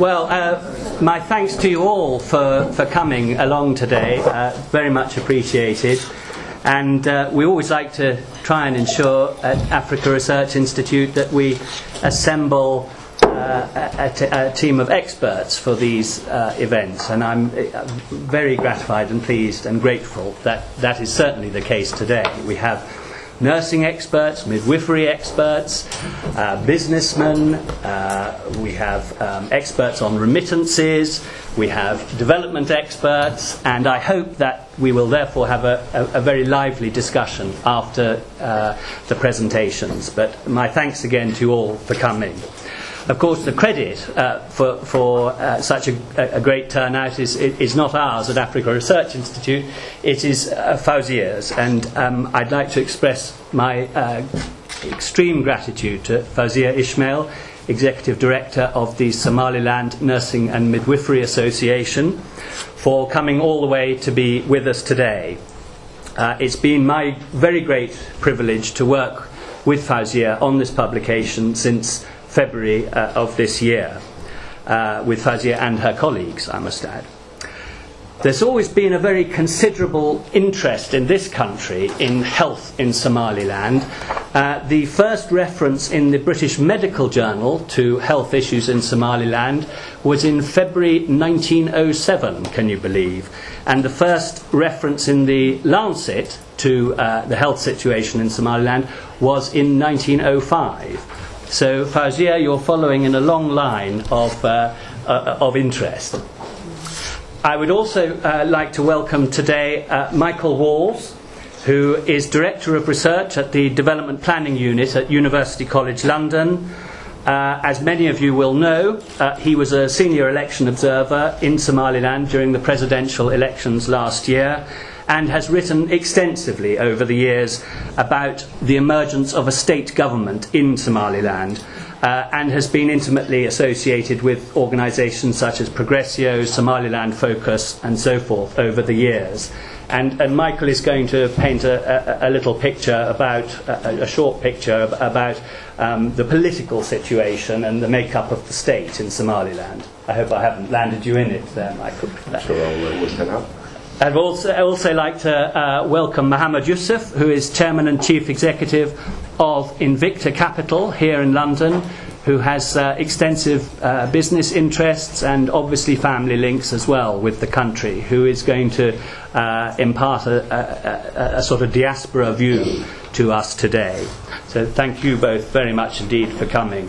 Well, uh, my thanks to you all for, for coming along today. Uh, very much appreciated. And uh, we always like to try and ensure at Africa Research Institute that we assemble uh, a, t- a team of experts for these uh, events. And I'm uh, very gratified and pleased and grateful that that is certainly the case today. We have nursing experts, midwifery experts, uh, businessmen, uh, we have um, experts on remittances, we have development experts, and I hope that we will therefore have a, a, a very lively discussion after uh, the presentations. But my thanks again to all for coming. Of course, the credit uh, for, for uh, such a, a, great turnout is, is not ours at Africa Research Institute, it is uh, Fouzia's. And um, I'd like to express my uh, extreme gratitude to Fouzia Ismail, Executive Director of the Somaliland Nursing and Midwifery Association, for coming all the way to be with us today. Uh, it's been my very great privilege to work with Fouzia on this publication since February uh, of this year uh, with Fouzia and her colleagues, I must add. There's always been a very considerable interest in this country in health in Somaliland. Uh, the first reference in the British Medical Journal to health issues in Somaliland was in February 1907, can you believe? And the first reference in the Lancet to uh, the health situation in Somaliland was in 1905. So, Fouzia, you're following in a long line of, uh, uh, of interest. I would also uh, like to welcome today uh, Michael Walls, who is Director of Research at the Development Planning Unit at University College London. Uh, as many of you will know, uh, he was a senior election observer in Somaliland during the presidential elections last year and has written extensively over the years about the emergence of a state government in Somaliland. Uh, and has been intimately associated with organisations such as Progressio, Somaliland Focus, and so forth over the years. And, and Michael is going to paint a, a, a little picture about, a, a, short picture about um, the political situation and the makeup of the state in Somaliland. I hope I haven't landed you in it there, Michael. Sure, I'll uh, work that out. I'd also, also like to uh, welcome Mohammed Yusef, who is Chairman and Chief Executive of Invicta Capital here in London, who has uh, extensive uh, business interests and obviously family links as well with the country, who is going to uh, impart a, a, a, sort of diaspora view to us today. So thank you both very much indeed for coming.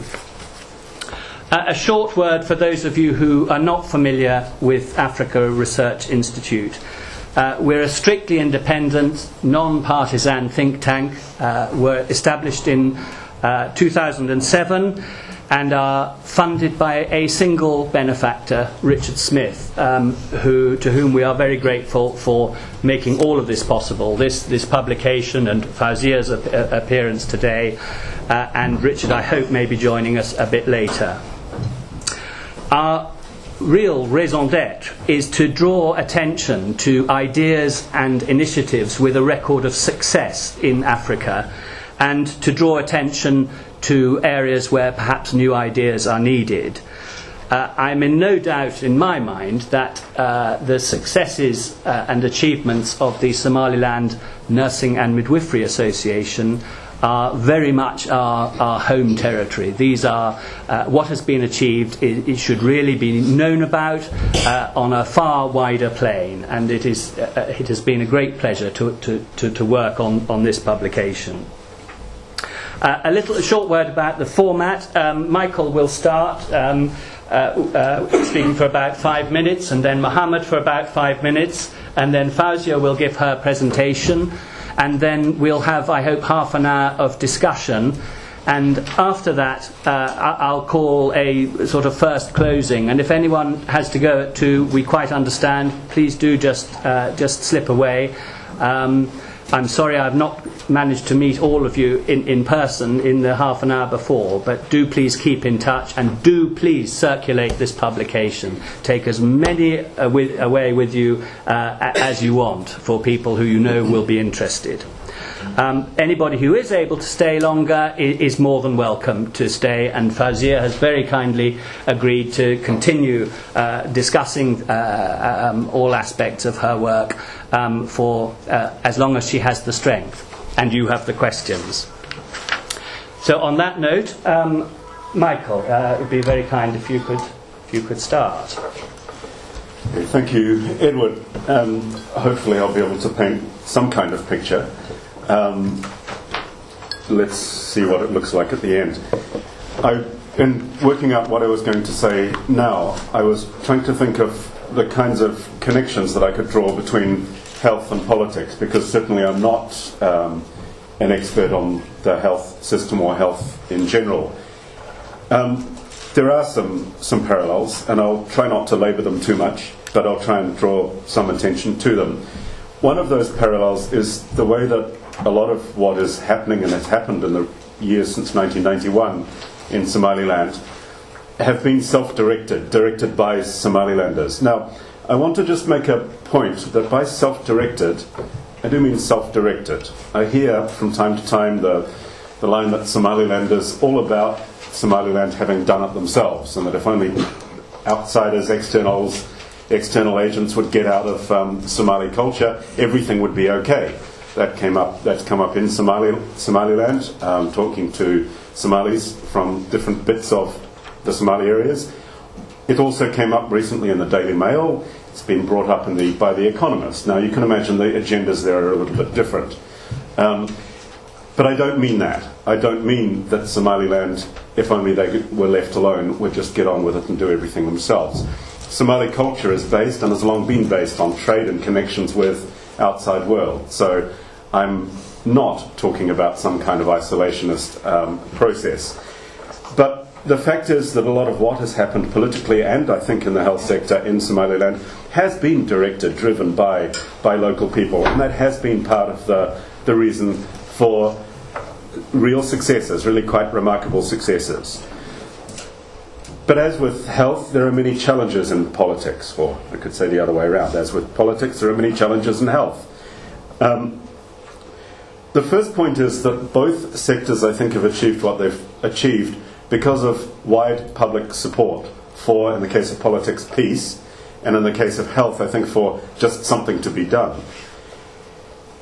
Uh, a short word for those of you who are not familiar with Africa Research Institute. Uh, we're a strictly independent, non partisan think tank. Uh, we're established in uh, 2007 and are funded by a single benefactor, Richard Smith, um, who, to whom we are very grateful for making all of this possible this, this publication and Fouzia's appearance today. Uh, and Richard, I hope, may be joining us a bit later. Our real raison d'etre is to draw attention to ideas and initiatives with a record of success in Africa and to draw attention to areas where perhaps new ideas are needed. Uh, I'm in no doubt in my mind that uh, the successes uh, and achievements of the Somaliland Nursing and Midwifery Association are very much our, our home territory. These are uh, what has been achieved, it, it, should really be known about uh, on a far wider plane, and it, is, uh, it has been a great pleasure to, to, to, to work on, on this publication. Uh, a little a short word about the format. Um, Michael will start. Um, uh, uh, speaking for about five minutes, and then Mohammed for about five minutes, and then Fouzia will give her presentation and then we'll have, I hope, half an hour of discussion. And after that, uh, I'll call a sort of first closing. And if anyone has to go at two, we quite understand. Please do just uh, just slip away. Um, I'm sorry I've not managed to meet all of you in, in person in the half an hour before, but do please keep in touch and do please circulate this publication. Take as many away with you uh, as you want for people who you know will be interested. Um, anybody who is able to stay longer is, is, more than welcome to stay, and Fouzia has very kindly agreed to continue uh, discussing uh, um, all aspects of her work um, for uh, as long as she has the strength and you have the questions. So, on that note, um, Michael, uh, it would be very kind if you could, if you could start. Thank you, Edward. Um, hopefully, I'll be able to paint some kind of picture. Um, let's see what it looks like at the end. I, in working out what I was going to say now, I was trying to think of the kinds of connections that I could draw between health and politics, because certainly I'm not um, an expert on the health system or health in general. Um, there are some, some parallels, and I'll try not to labour them too much, but I'll try and draw some attention to them. One of those parallels is the way that a lot of what is happening and has happened in the years since 1991 in Somaliland have been self directed, directed by Somalilanders. Now, I want to just make a point that by self directed, I do mean self directed. I hear from time to time the, the line that Somaliland is all about Somaliland having done it themselves, and that if only outsiders, externals, external agents would get out of um, Somali culture, everything would be okay. That came up. That's come up in Somali, Somaliland, um, talking to Somalis from different bits of the Somali areas. It also came up recently in the Daily Mail. It's been brought up in the, by The Economist. Now, you can imagine the agendas there are a little bit different. Um, but I don't mean that. I don't mean that Somaliland, if only they were left alone, would just get on with it and do everything themselves. Somali culture is based and has long been based on trade and connections with outside world. So I'm not talking about some kind of isolationist um, process. But the fact is that a lot of what has happened politically and I think in the health sector in Somaliland has been directed, driven by, by local people, and that has been part of the, the reason for real successes, really quite remarkable successes. But as with health, there are many challenges in politics, or I could say the other way around. As with politics, there are many challenges in health. Um, the first point is that both sectors, I think, have achieved what they've achieved because of wide public support for, in the case of politics, peace, and in the case of health, I think, for just something to be done.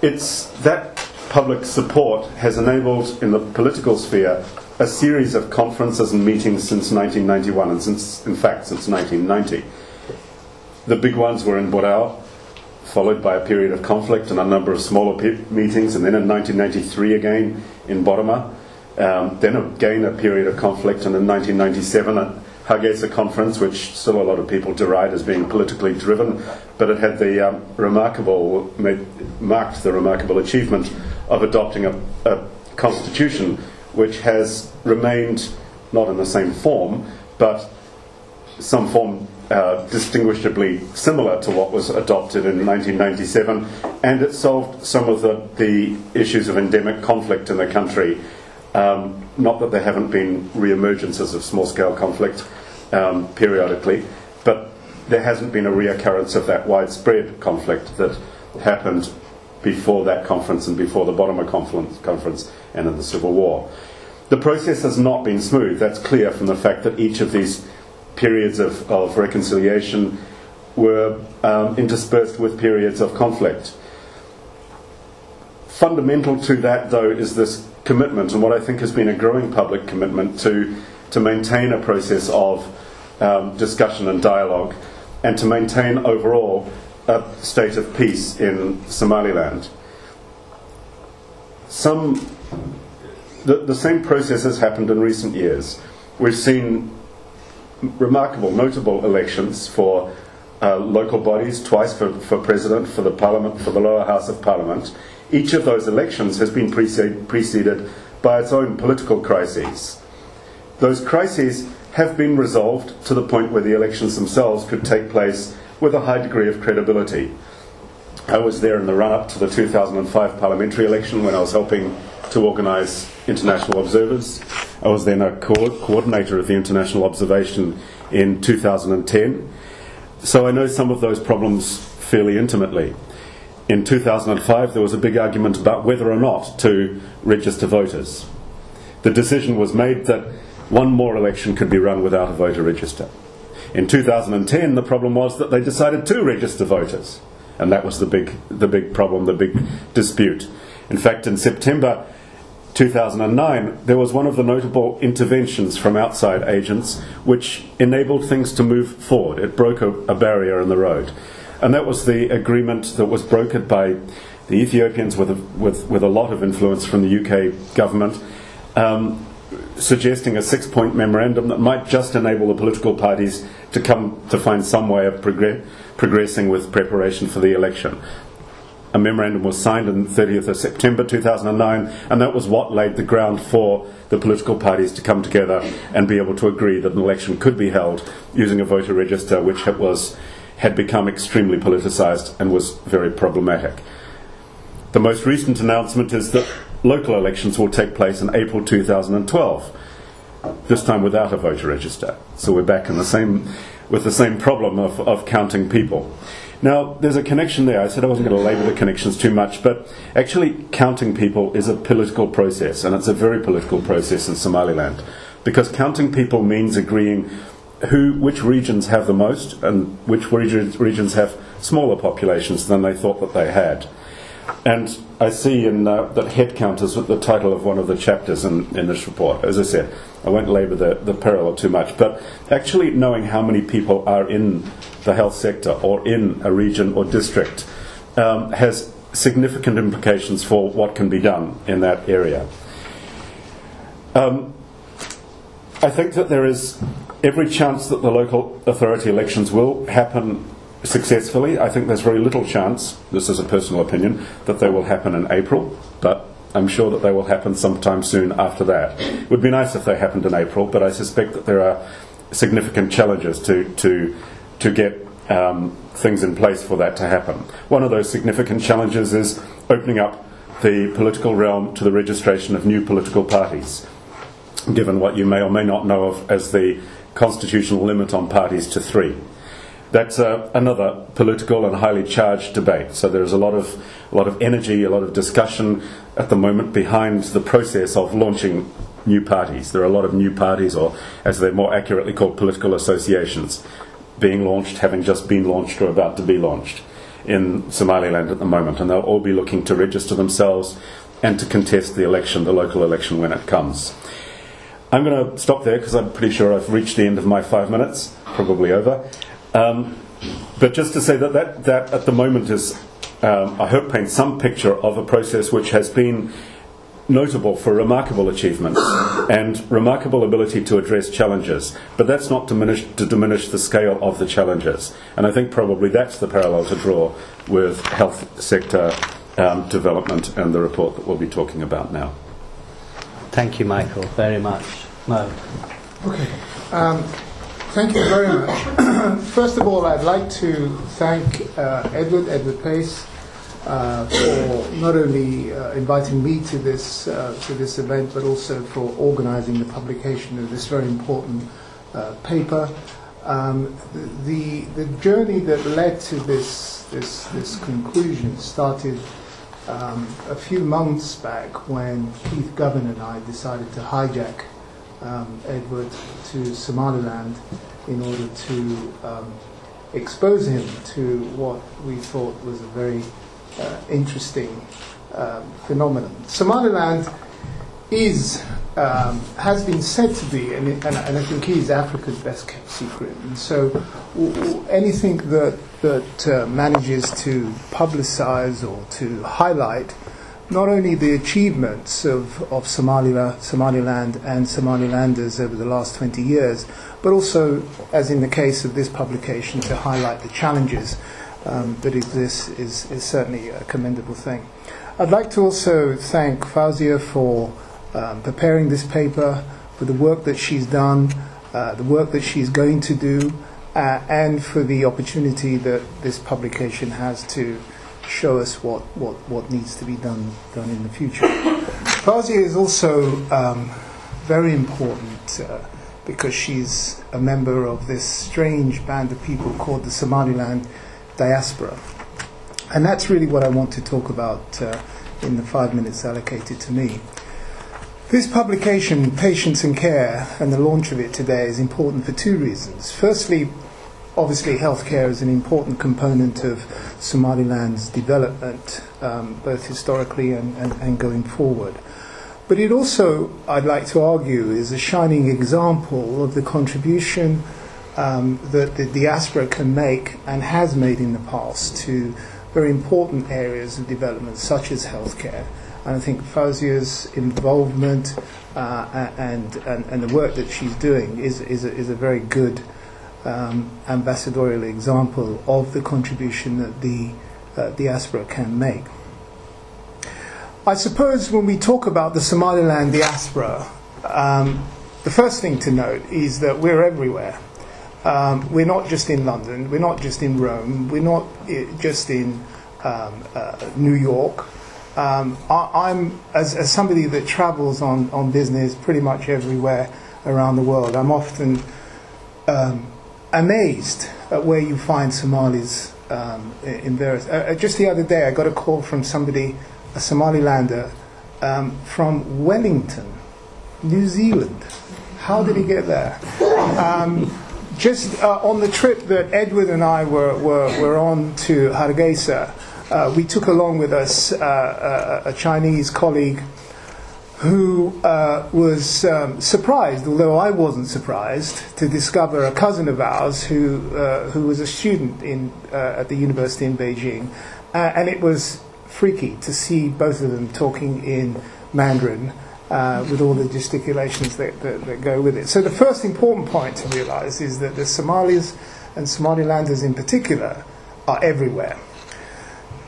It's that public support has enabled, in the political sphere, a series of conferences and meetings since 1991, and since, in fact, since 1990. The big ones were in Burao, followed by a period of conflict and a number of smaller pe- meetings, and then in 1993 again in Borama. Um, then again a period of conflict, and in 1997 at Hargeisa conference, which still a lot of people deride as being politically driven, but it had the um, remarkable, made, marked the remarkable achievement of adopting a, a constitution which has remained not in the same form, but some form uh, distinguishably similar to what was adopted in 1997, and it solved some of the, the issues of endemic conflict in the country. Um, not that there haven't been re-emergences of small-scale conflict um, periodically, but there hasn't been a reoccurrence of that widespread conflict that happened before that conference and before the Borama conference and in the Civil War. The process has not been smooth. That's clear from the fact that each of these periods of, of reconciliation were um, interspersed with periods of conflict. Fundamental to that, though, is this commitment, and what I think has been a growing public commitment to, to maintain a process of um, discussion and dialogue and to maintain overall a state of peace in Somaliland. Some, the, the same process has happened in recent years. We've seen remarkable, notable elections for uh, local bodies, twice for, for president, for the parliament, for the lower house of parliament. Each of those elections has been preceded, preceded by its own political crises. Those crises have been resolved to the point where the elections themselves could take place with a high degree of credibility. I was there in the run up to the 2005 parliamentary election when I was helping to organise international observers. I was then a co- coordinator of the international observation in 2010. So I know some of those problems fairly intimately. in 2005, there was a big argument about whether or not to register voters. The decision was made that one more election could be run without a voter register. In 2010, the problem was that they decided to register voters, and that was the big, the big problem, the big dispute. In fact, in September 2009, there was one of the notable interventions from outside agents which enabled things to move forward. It broke a, a barrier in the road. And that was the agreement that was brokered by the Ethiopians with a, with, with a lot of influence from the UK government, um, suggesting a six point memorandum that might just enable the political parties to come to find some way of progre- progressing with preparation for the election. A memorandum was signed on 30th of September 2009, and that was what laid the ground for the political parties to come together and be able to agree that an election could be held using a voter register, which was had become extremely politicised and was very problematic. The most recent announcement is that local elections will take place in April 2012, this time without a voter register. So we're back in the same, with the same problem of, of counting people. Now, there's a connection there. I said I wasn't going to labour the connections too much, but actually, counting people is a political process, and it's a very political process in Somaliland. Because counting people means agreeing who, which regions have the most and which regions, regions have smaller populations than they thought that they had. And I see in, uh, that head count is the title of one of the chapters in, in this report. As I said, I won't labour the, the parallel too much, but actually knowing how many people are in the health sector or in a region or district um, has significant implications for what can be done in that area. Um, I think that there is every chance that the local authority elections will happen successfully. I think there's very little chance, this is a personal opinion, that they will happen in April, but I'm sure that they will happen sometime soon after that. It would be nice if they happened in April, but I suspect that there are significant challenges to, to, to get um, things in place for that to happen. One of those significant challenges is opening up the political realm to the registration of new political parties, given what you may or may not know of as the constitutional limit on parties to three. That's uh, another political and highly charged debate. So there's a lot of a lot of energy, a lot of discussion at the moment behind the process of launching new parties. There are a lot of new parties, or as they're more accurately called, political associations, being launched, having just been launched, or about to be launched in Somaliland at the moment, and they'll all be looking to register themselves and to contest the election, the local election, when it comes. I'm going to stop there because I'm pretty sure I've reached the end of my five minutes, probably over. Um, but just to say that that, that at the moment is, um, I hope, paints some picture of a process which has been notable for remarkable achievements and remarkable ability to address challenges. But that's not diminish, to diminish the scale of the challenges. And I think probably that's the parallel to draw with health sector um, development and the report that we'll be talking about now. Thank you, Michael, very much. Mo. Okay. Um, thank you very much. First of all, I'd like to thank uh, Edward, Edward Paice, uh, for not only uh, inviting me to this uh, to this event, but also for organising the publication of this very important uh, paper. Um, the the journey that led to this this this conclusion started um, a few months back when Keith Govan and I decided to hijack um, Edward to Somaliland in order to um, expose him to what we thought was a very uh, interesting um, phenomenon. Somaliland is um, has been said to be, and, and, and, I think is Africa's best kept secret. And so, w- w- anything that that uh, manages to publicize or to highlight not only the achievements of, of Somalia, Somaliland and Somalilanders over the last 20 years, but also, as in the case of this publication, to highlight the challenges um, that exist is, is certainly a commendable thing. I'd like to also thank Fouzia for um, preparing this paper, for the work that she's done, uh, the work that she's going to do, uh, and for the opportunity that this publication has to show us what, what, what needs to be done, done in the future. Fouzia is also um, very important uh, because she's a member of this strange band of people called the Somaliland diaspora. And that's really what I want to talk about uh, in the five minutes allocated to me. This publication, Patience and Care, and the launch of it today is important for two reasons. Firstly, obviously, healthcare is an important component of Somaliland's development, um, both historically and, and, and going forward. But it also, I'd like to argue, is a shining example of the contribution um, that the diaspora can make and has made in the past to very important areas of development, such as healthcare. And I think Fouzia's involvement uh, and, and, and the work that she's doing is, is, a, is a very good um, ambassadorial example of the contribution that the uh, diaspora can make. I suppose when we talk about the Somaliland diaspora, um, the first thing to note is that we're everywhere. Um, we're not just in London, we're not just in Rome, we're not just in um, uh, New York. Um, I, am as, as, somebody that travels on, on business pretty much everywhere around the world. I'm often um, amazed at where you find Somalis um, in various. Uh, just the other day, I got a call from somebody a Somalilander um, from Wellington, New Zealand. How did he get there? Um, just uh, on the trip that Edward and I were, were, were on to Hargeisa, uh, we took along with us uh, a, Chinese colleague who uh, was um, surprised, although I wasn't surprised, to discover a cousin of ours who, uh, who was a student in, uh, at the university in Beijing. and it was freaky to see both of them talking in Mandarin uh, with all the gesticulations that, that, that, go with it. So, the first important point to realize is that the Somalis and Somalilanders in particular are everywhere.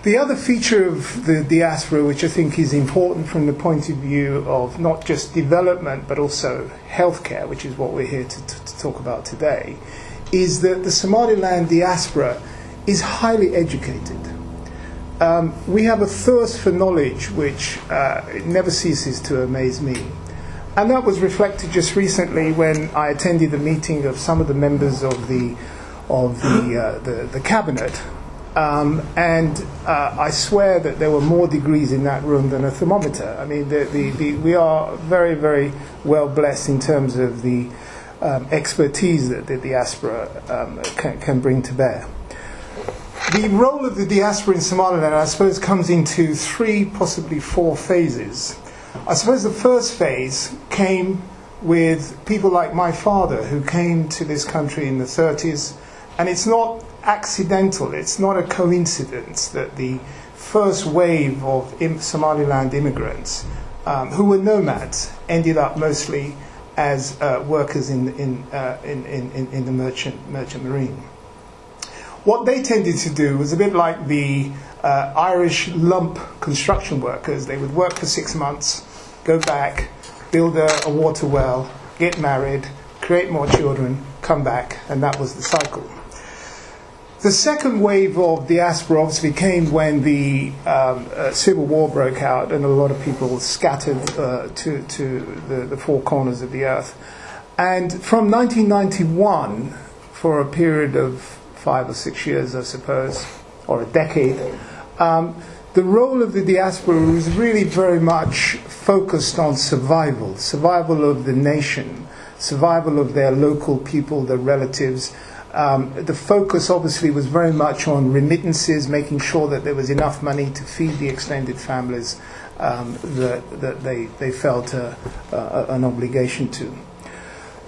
The other feature of the diaspora, which I think is important from the point of view of not just development but also healthcare, which is what we're here to, to, to talk about today, is that the Somaliland diaspora is highly educated um, we have a thirst for knowledge which uh, never ceases to amaze me. And that was reflected just recently when I attended a meeting of some of the members of the, of the, uh, the, the, cabinet. Um, and uh, I swear that there were more degrees in that room than a thermometer. I mean, the, the, the, we are very, very well blessed in terms of the um, expertise that the diaspora um, can, can bring to bear. The role of the diaspora in Somaliland, I suppose, comes into three, possibly four phases. I suppose the first phase came with people like my father, who came to this country in the 30s, and it's not accidental, it's not a coincidence that the first wave of Somaliland immigrants, um, who were nomads, ended up mostly as uh, workers in, in, uh, in, in, in the merchant, merchant marine. What they tended to do was a bit like the uh, Irish lump construction workers. They would work for six months, go back, build a, a water well, get married, create more children, come back, and that was the cycle. The second wave of diaspora obviously came when the um, uh, Civil War broke out and a lot of people scattered uh, to, to the, the, four corners of the earth. And from 1991, for a period of five or six years, I suppose, or a decade, um, the role of the diaspora was really very much focused on survival, survival of the nation, survival of their local people, their relatives. Um, the focus obviously was very much on remittances, making sure that there was enough money to feed the extended families um, that, that they, they felt a, a, an obligation to.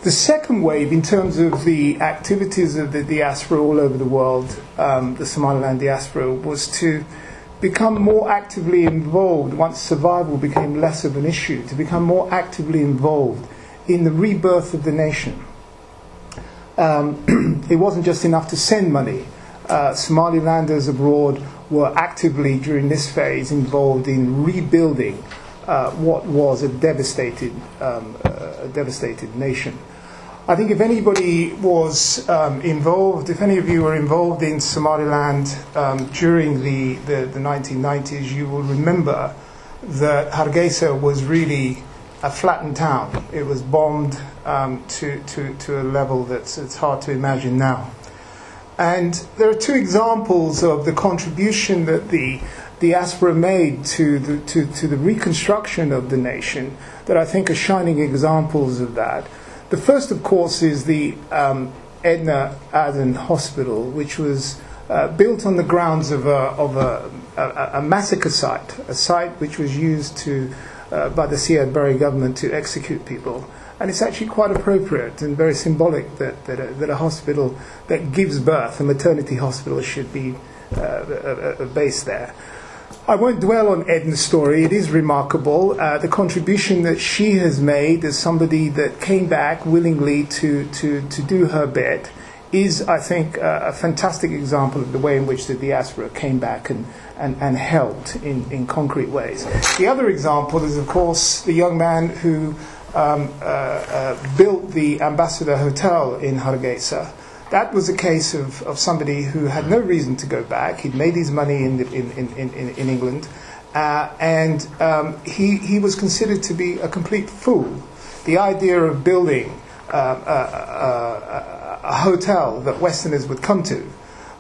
The second wave, in terms of the activities of the diaspora all over the world, um, the Somaliland diaspora, was to become more actively involved once survival became less of an issue, to become more actively involved in the rebirth of the nation. Um, it wasn't just enough to send money. Uh, Somalilanders abroad were actively, during this phase, involved in rebuilding uh, what was a devastated, um, uh, a devastated nation. I think if anybody was um, involved, if any of you were involved in Somaliland um, during the, the, the, 1990s, you will remember that Hargeisa was really a flattened town. It was bombed um, to, to, to a level that's it's hard to imagine now. And there are two examples of the contribution that the diaspora made to the, to, to the reconstruction of the nation that I think are shining examples of that. The first, of course, is the um, Edna Adan Hospital, which was uh, built on the grounds of a, of a, a, a massacre site, a site which was used to, uh, by the Siad Barre government to execute people. And it's actually quite appropriate and very symbolic that, that, a, that a hospital that gives birth, a maternity hospital, should be uh, based there. I won't dwell on Edna's story. It is remarkable. Uh, the contribution that she has made as somebody that came back willingly to, to, to do her bit is, I think, uh, a fantastic example of the way in which the diaspora came back and, and, and helped in, in concrete ways. The other example is, of course, the young man who um, uh, uh built the Ambassador Hotel in Hargeisa that was a case of, of somebody who had no reason to go back. He'd made his money in, the, in, in, in, in, England, uh, and um, he, he was considered to be a complete fool. The idea of building uh, a, a, a, hotel that Westerners would come to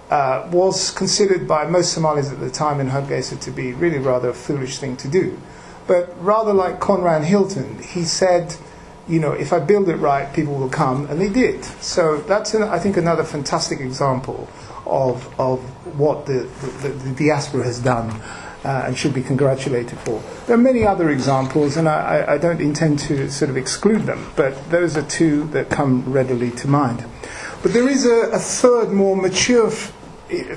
uh, was considered by most Somalis at the time in Hargeisa to be really rather a foolish thing to do. But rather like Conrad Hilton, he said, you know, if I build it right, people will come, and they did. So that's, an, I think, another fantastic example of, of what the, the, the diaspora has done uh, and should be congratulated for. There are many other examples, and I, I, don't intend to sort of exclude them, but those are two that come readily to mind. But there is a, a third, more mature f-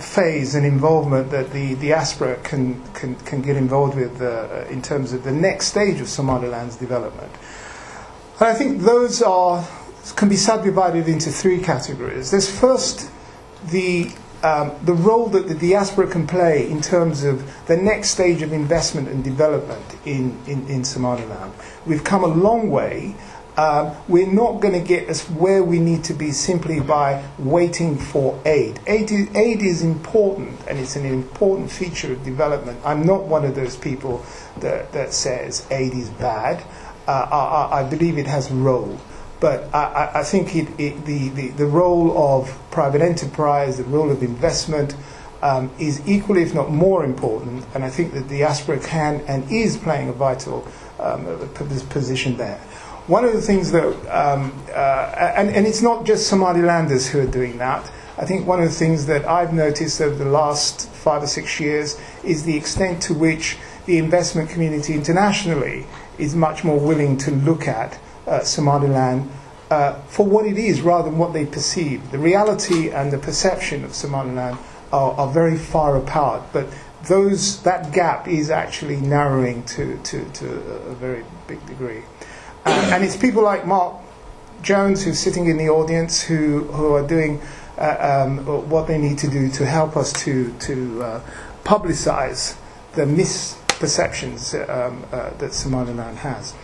phase and involvement that the diaspora can, can, can get involved with uh, in terms of the next stage of Somaliland's development. And I think those are, can be subdivided into three categories. There's first the, um, the role that the diaspora can play in terms of the next stage of investment and development in, in, in Somaliland. We've come a long way. Um, we're not going to get us where we need to be simply by waiting for aid. Aid is, aid is important and it's an important feature of development. I'm not one of those people that, that says aid is bad uh, I, I, believe it has a role. But I, I think it, it, the, the, the, role of private enterprise, the role of investment, um, is equally, if not more important. And I think that the diaspora can and is playing a vital um, position there. One of the things that, um, uh, and, and it's not just Somalilanders who are doing that. I think one of the things that I've noticed over the last five or six years is the extent to which the investment community internationally is much more willing to look at uh, Somaliland uh, for what it is rather than what they perceive. The reality and the perception of Somaliland are, are very far apart, but those, that gap is actually narrowing to, to, to a very big degree. Uh, and it's people like Mark Jones, who's sitting in the audience, who, who are doing uh, um, what they need to do to help us to, to uh, publicize the misperceptions um, uh, that Somaliland has.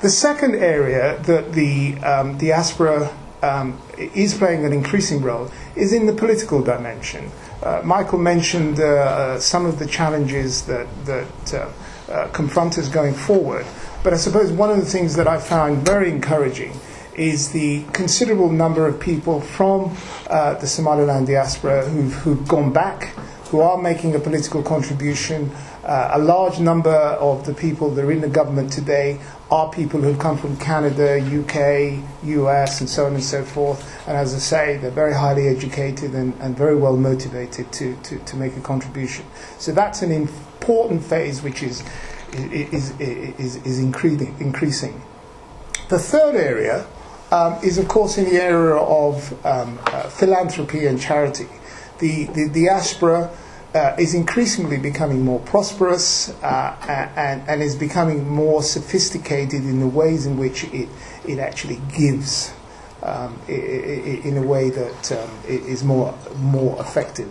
The second area that the um, diaspora um, is playing an increasing role is in the political dimension. Uh, Michael mentioned uh, uh some of the challenges that, that uh, uh, confront us going forward, but I suppose one of the things that I found very encouraging is the considerable number of people from the Somaliland diaspora who've, who've gone back, who are making a political contribution, uh, a large number of the people that are in the government today are people who've come from Canada, UK, US, and so on and so forth. And as I say, they're very highly educated and, and very well motivated to, to, to make a contribution. So that's an important phase which is, is, is, is increasing. The third area um, is, of course, in the area of um, uh, philanthropy and charity. The, the the diaspora uh, is increasingly becoming more prosperous uh, and, and is becoming more sophisticated in the ways in which it, it actually gives um, in a way that um, is more, more effective.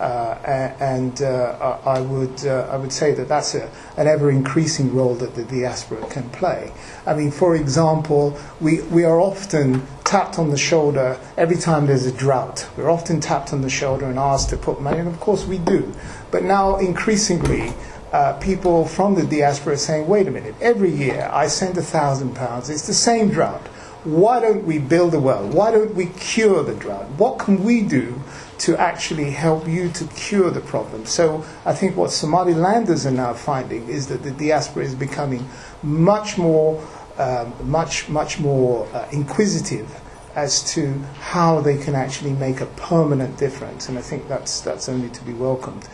Uh, and uh, I would uh, I would say that that's a, an ever increasing role that the diaspora can play. I mean, for example, we we are often tapped on the shoulder every time there's a drought. We're often tapped on the shoulder and asked to put money, and of course we do. But now increasingly. Uh, people from the diaspora are saying, wait a minute, every year I send a thousand pounds, it's the same drought. Why don't we build a well? Why don't we cure the drought? What can we do to actually help you to cure the problem. So I think what Somalilanders are now finding is that the diaspora is becoming much more, um, much, much more uh, inquisitive as to how they can actually make a permanent difference, and I think that's that's only to be welcomed.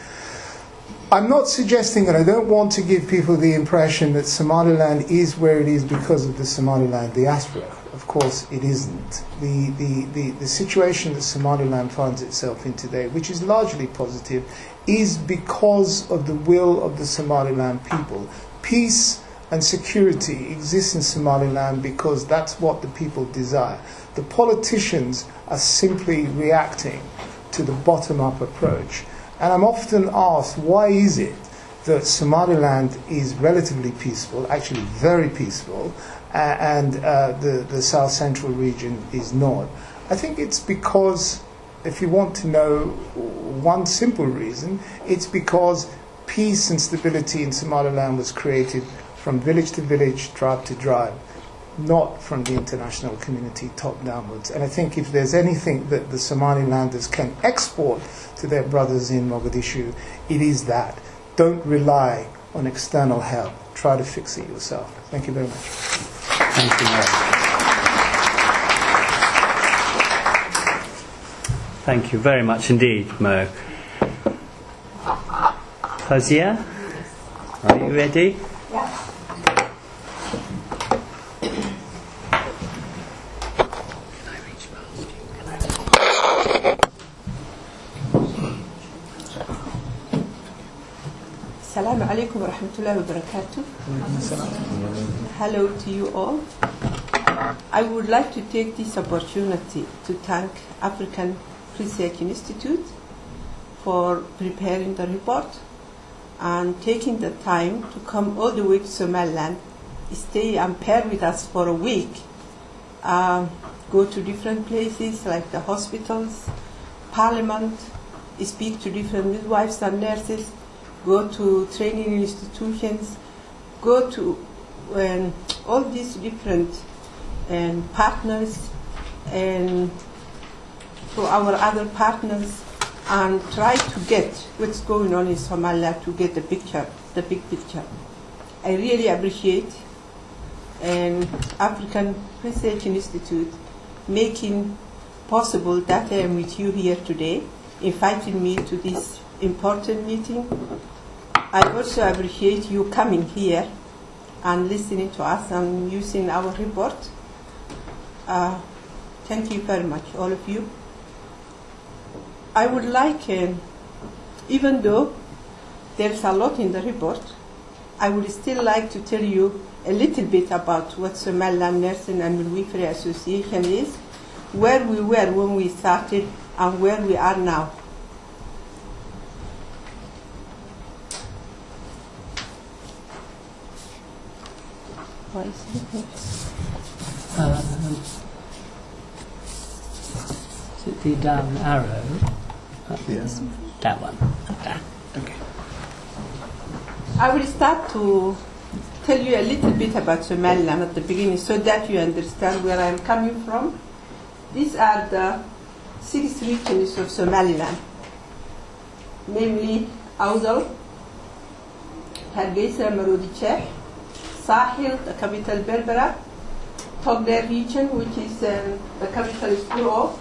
I'm not suggesting, and I don't want to give people the impression that Somaliland is where it is because of the Somaliland diaspora. Of course, it isn't. The, the, the, the situation that Somaliland finds itself in today, which is largely positive, is because of the will of the Somaliland people. Peace and security exists in Somaliland because that's what the people desire. The politicians are simply reacting to the bottom up approach. And I'm often asked, why is it that Somaliland is relatively peaceful, actually very peaceful, and uh, the, the south central region is not? I think it's because, if you want to know one simple reason, it's because peace and stability in Somaliland was created from village to village, tribe to tribe not from the international community top downwards. And I think if there's anything that the Somalilanders can export to their brothers in Mogadishu, it is that. Don't rely on external help. Try to fix it yourself. Thank you very much. Thank you. Thank you very much indeed, Mo. Fouzia, are you ready? Alaikum wa rahmatullahi wa barakatuh. Hello to you all. I would like to take this opportunity to thank African Research Institute for preparing the report and taking the time to come all the way to Somaliland, stay and pair with us for a week, uh, go to different places like the hospitals, parliament, speak to different midwives and nurses, go to training institutions, go to um, all these different um, partners and to our other partners and try to get what's going on in Somalia to get the picture, the big picture. I really appreciate um, African Research Institute making possible that I am with you here today, inviting me to this important meeting. I also appreciate you coming here and listening to us and using our report. Uh, thank you very much, all of you. I would like, uh, even though there's a lot in the report, I would still like to tell you a little bit about what the Somaliland Nursing and Midwifery Association is, where we were when we started, and where we are now. Why is it? Um, is it the down arrow? Yes. That one. That. Okay. I will start to tell you a little bit about Somaliland at the beginning so that you understand where I am coming from. These are the six regions of Somaliland, namely Awdal, Hargeisa, Marodiche, Sahel, the capital Berbera, Togdheer region, which is um, the capital is Kuro,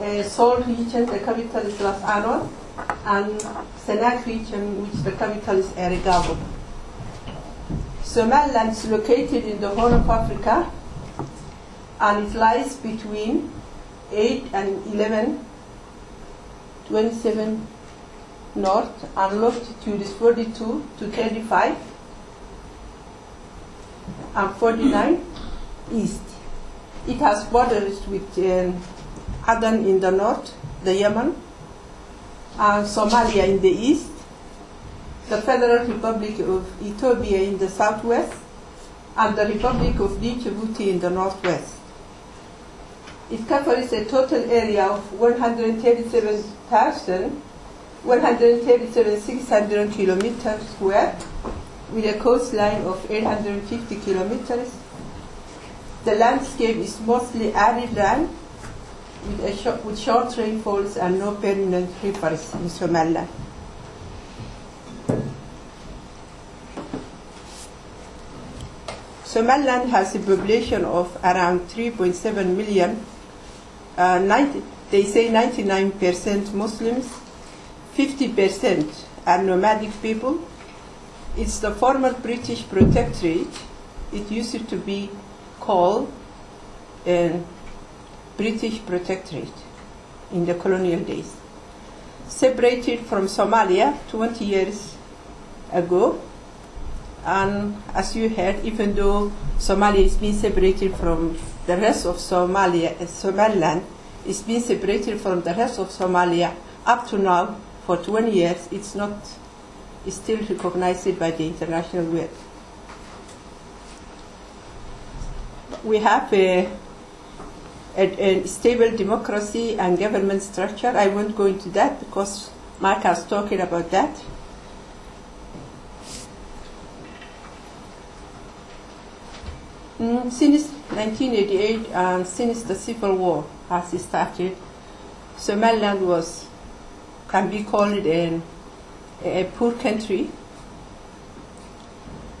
uh, Sool region, the capital is Las Anod, and Sanaag region, which the capital is Erigabo. Somaliland is located in the Horn of Africa, and it lies between 8 and 11, 27 north, and longitude is 42 to 35, and 49 east. It has borders with um, Aden in the north, the Yemen, and Somalia in the east, the Federal Republic of Ethiopia in the southwest, and the Republic of Djibouti in the northwest. It covers a total area of 137,137,600 kilometers square, with a coastline of 850 kilometers. The landscape is mostly arid land, with, a short, with short rainfalls and no permanent rivers in Somaliland. Somaliland has a population of around 3.7 million. Uh, 90, they say 99% Muslims, 50% are nomadic people. It's the former British protectorate. It used to be called a British protectorate in the colonial days. Separated from Somalia 20 years ago, and as you heard, even though Somalia is being separated from the rest of Somalia, uh, Somaliland is being separated from the rest of Somalia up to now for 20 years, it's not it's still recognized by the international world. We have a, a, a stable democracy and government structure. I won't go into that because Mark has talking about that. Mm, since 1988 and since the civil war has started, Somaliland was can be called a, a poor country,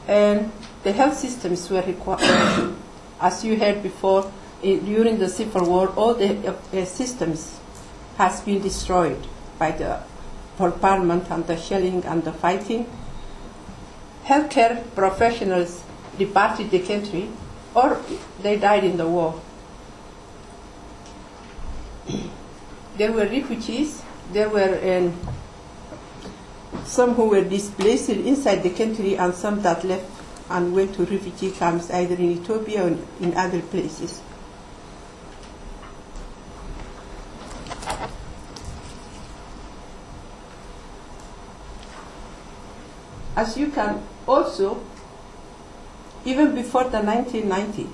and the health systems were required. As you heard before, i- during the civil war, all the uh, systems has been destroyed by the bombardment and the shelling and the fighting. Healthcare professionals departed the country or they died in the war. there were refugees, there were um, some who were displaced inside the country and some that left and went to refugee camps either in Ethiopia or in other places. As you can also even before the 1990,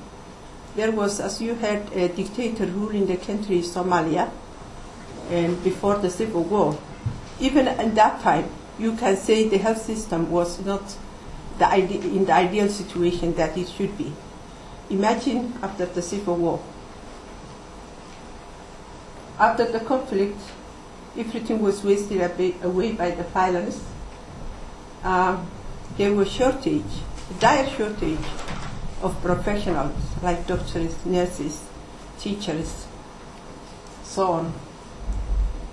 there was, as you heard, a dictator ruling the country, Somalia, and before the civil war. Even in that time, you can say the health system was not the ide- in the ideal situation that it should be. Imagine after the civil war. After the conflict, everything was wasted away- by the violence. Um, there was shortage a dire shortage of professionals like doctors, nurses, teachers, so on,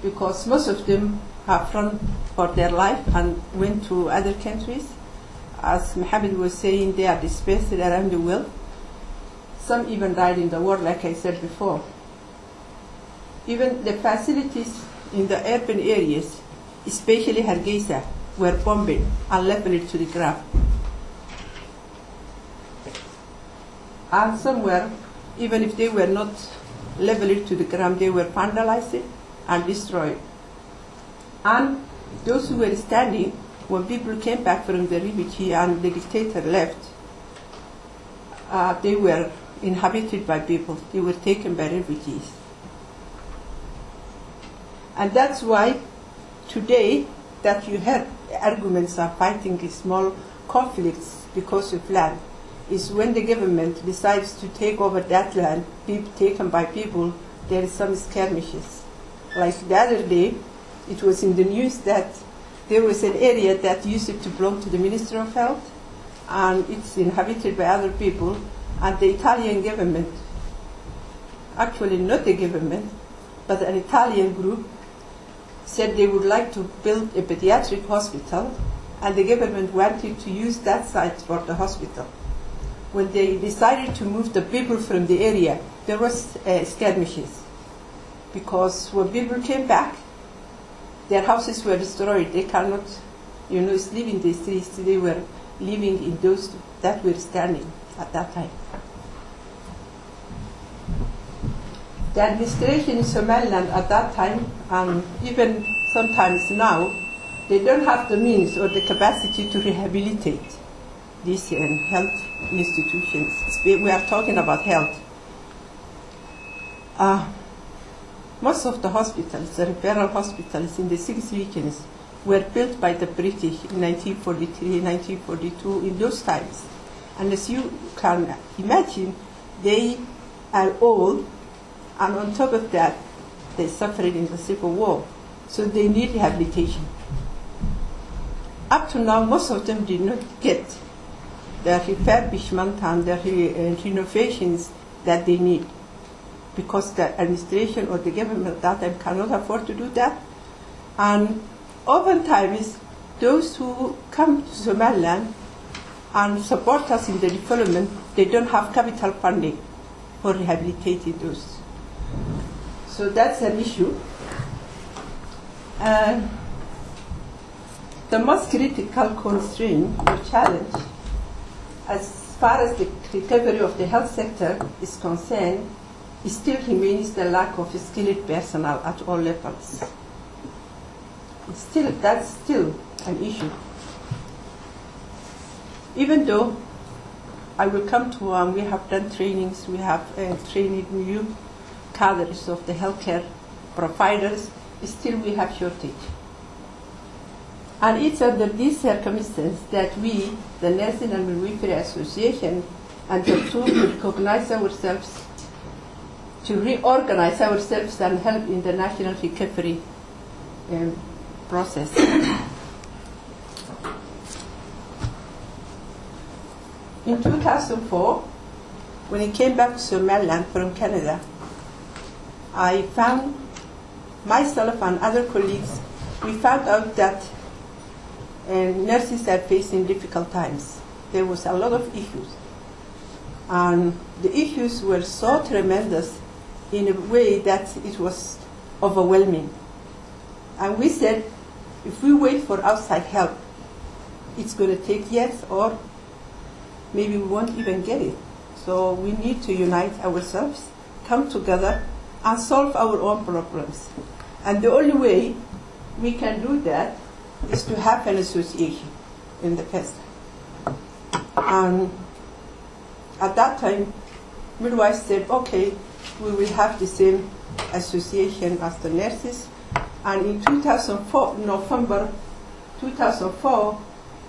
because most of them have run for their life and went to other countries. As Mohammed was saying, they are dispersed around the world. Some even died in the war, like I said before. Even the facilities in the urban areas, especially Hargeisa, were bombed and leveled to the ground. and somewhere, even if they were not leveled to the ground, they were vandalized and destroyed. And those who were standing, when people came back from the refugee and the dictator left, uh, they were inhabited by people. They were taken by refugees. And that's why today that you heard arguments are fighting small conflicts because of land is when the government decides to take over that land taken by people, there is some skirmishes. Like the other day, it was in the news that there was an area that used to belong to the Ministry of Health, and it's inhabited by other people, and the Italian government, actually not the government, but an Italian group, said they would like to build a pediatric hospital, and the government wanted to use that site for the hospital when they decided to move the people from the area, there was uh, skirmishes. Because when people came back, their houses were destroyed. They cannot, you know, sleep in the streets. They were living in those that were standing at that time. The administration in Somaliland at that time, and even sometimes now, they don't have the means or the capacity to rehabilitate these um, health institutions. We are talking about health. Uh, most of the hospitals, the referral hospitals in the six regions, were built by the British in 1943, 1942, in those times. And as you can imagine, they are old And on top of that, they suffered in the civil war. So they need rehabilitation. Up to now, most of them did not get the refurbishment and the re- uh, renovations that they need because the administration or the government at that time cannot afford to do that. And oftentimes, those who come to Somaliland and support us in the development, they don't have capital funding for rehabilitating those. So that's an issue. And the most critical constraint or challenge, as far as the recovery of the health sector is concerned, still remains the lack of skilled personnel at all levels. Still, that's still an issue. Even though I will come to, um, we have done trainings, we have uh, trained new cadres of the healthcare providers, still we have shortage. And it's under these circumstances that we, the Nursing and Midwifery Association, undertook to recognize ourselves, to reorganize ourselves and help in the national recovery um, process. in 2004, when I came back to Somaliland from Canada, I found myself and other colleagues, we found out that uh, nurses are facing difficult times. There was a lot of issues. And the issues were so tremendous in a way that it was overwhelming. And we said, if we wait for outside help, it's going to take years or maybe we won't even get it. So we need to unite ourselves, come together, and solve our own problems. And the only way we can do that is to have an association in the past. And at that time, midwife said, okay, we will have the same association as the nurses. And in 2004, November 2004,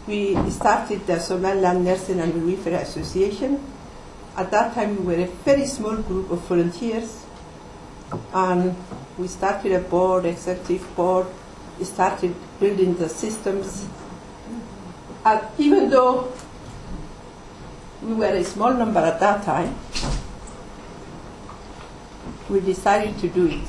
we started the Somaliland Nursing and Midwifery Association. At that time, we were a very small group of volunteers, and we started a board, executive board, started building the systems. And even though we were a small number at that time, we decided to do it.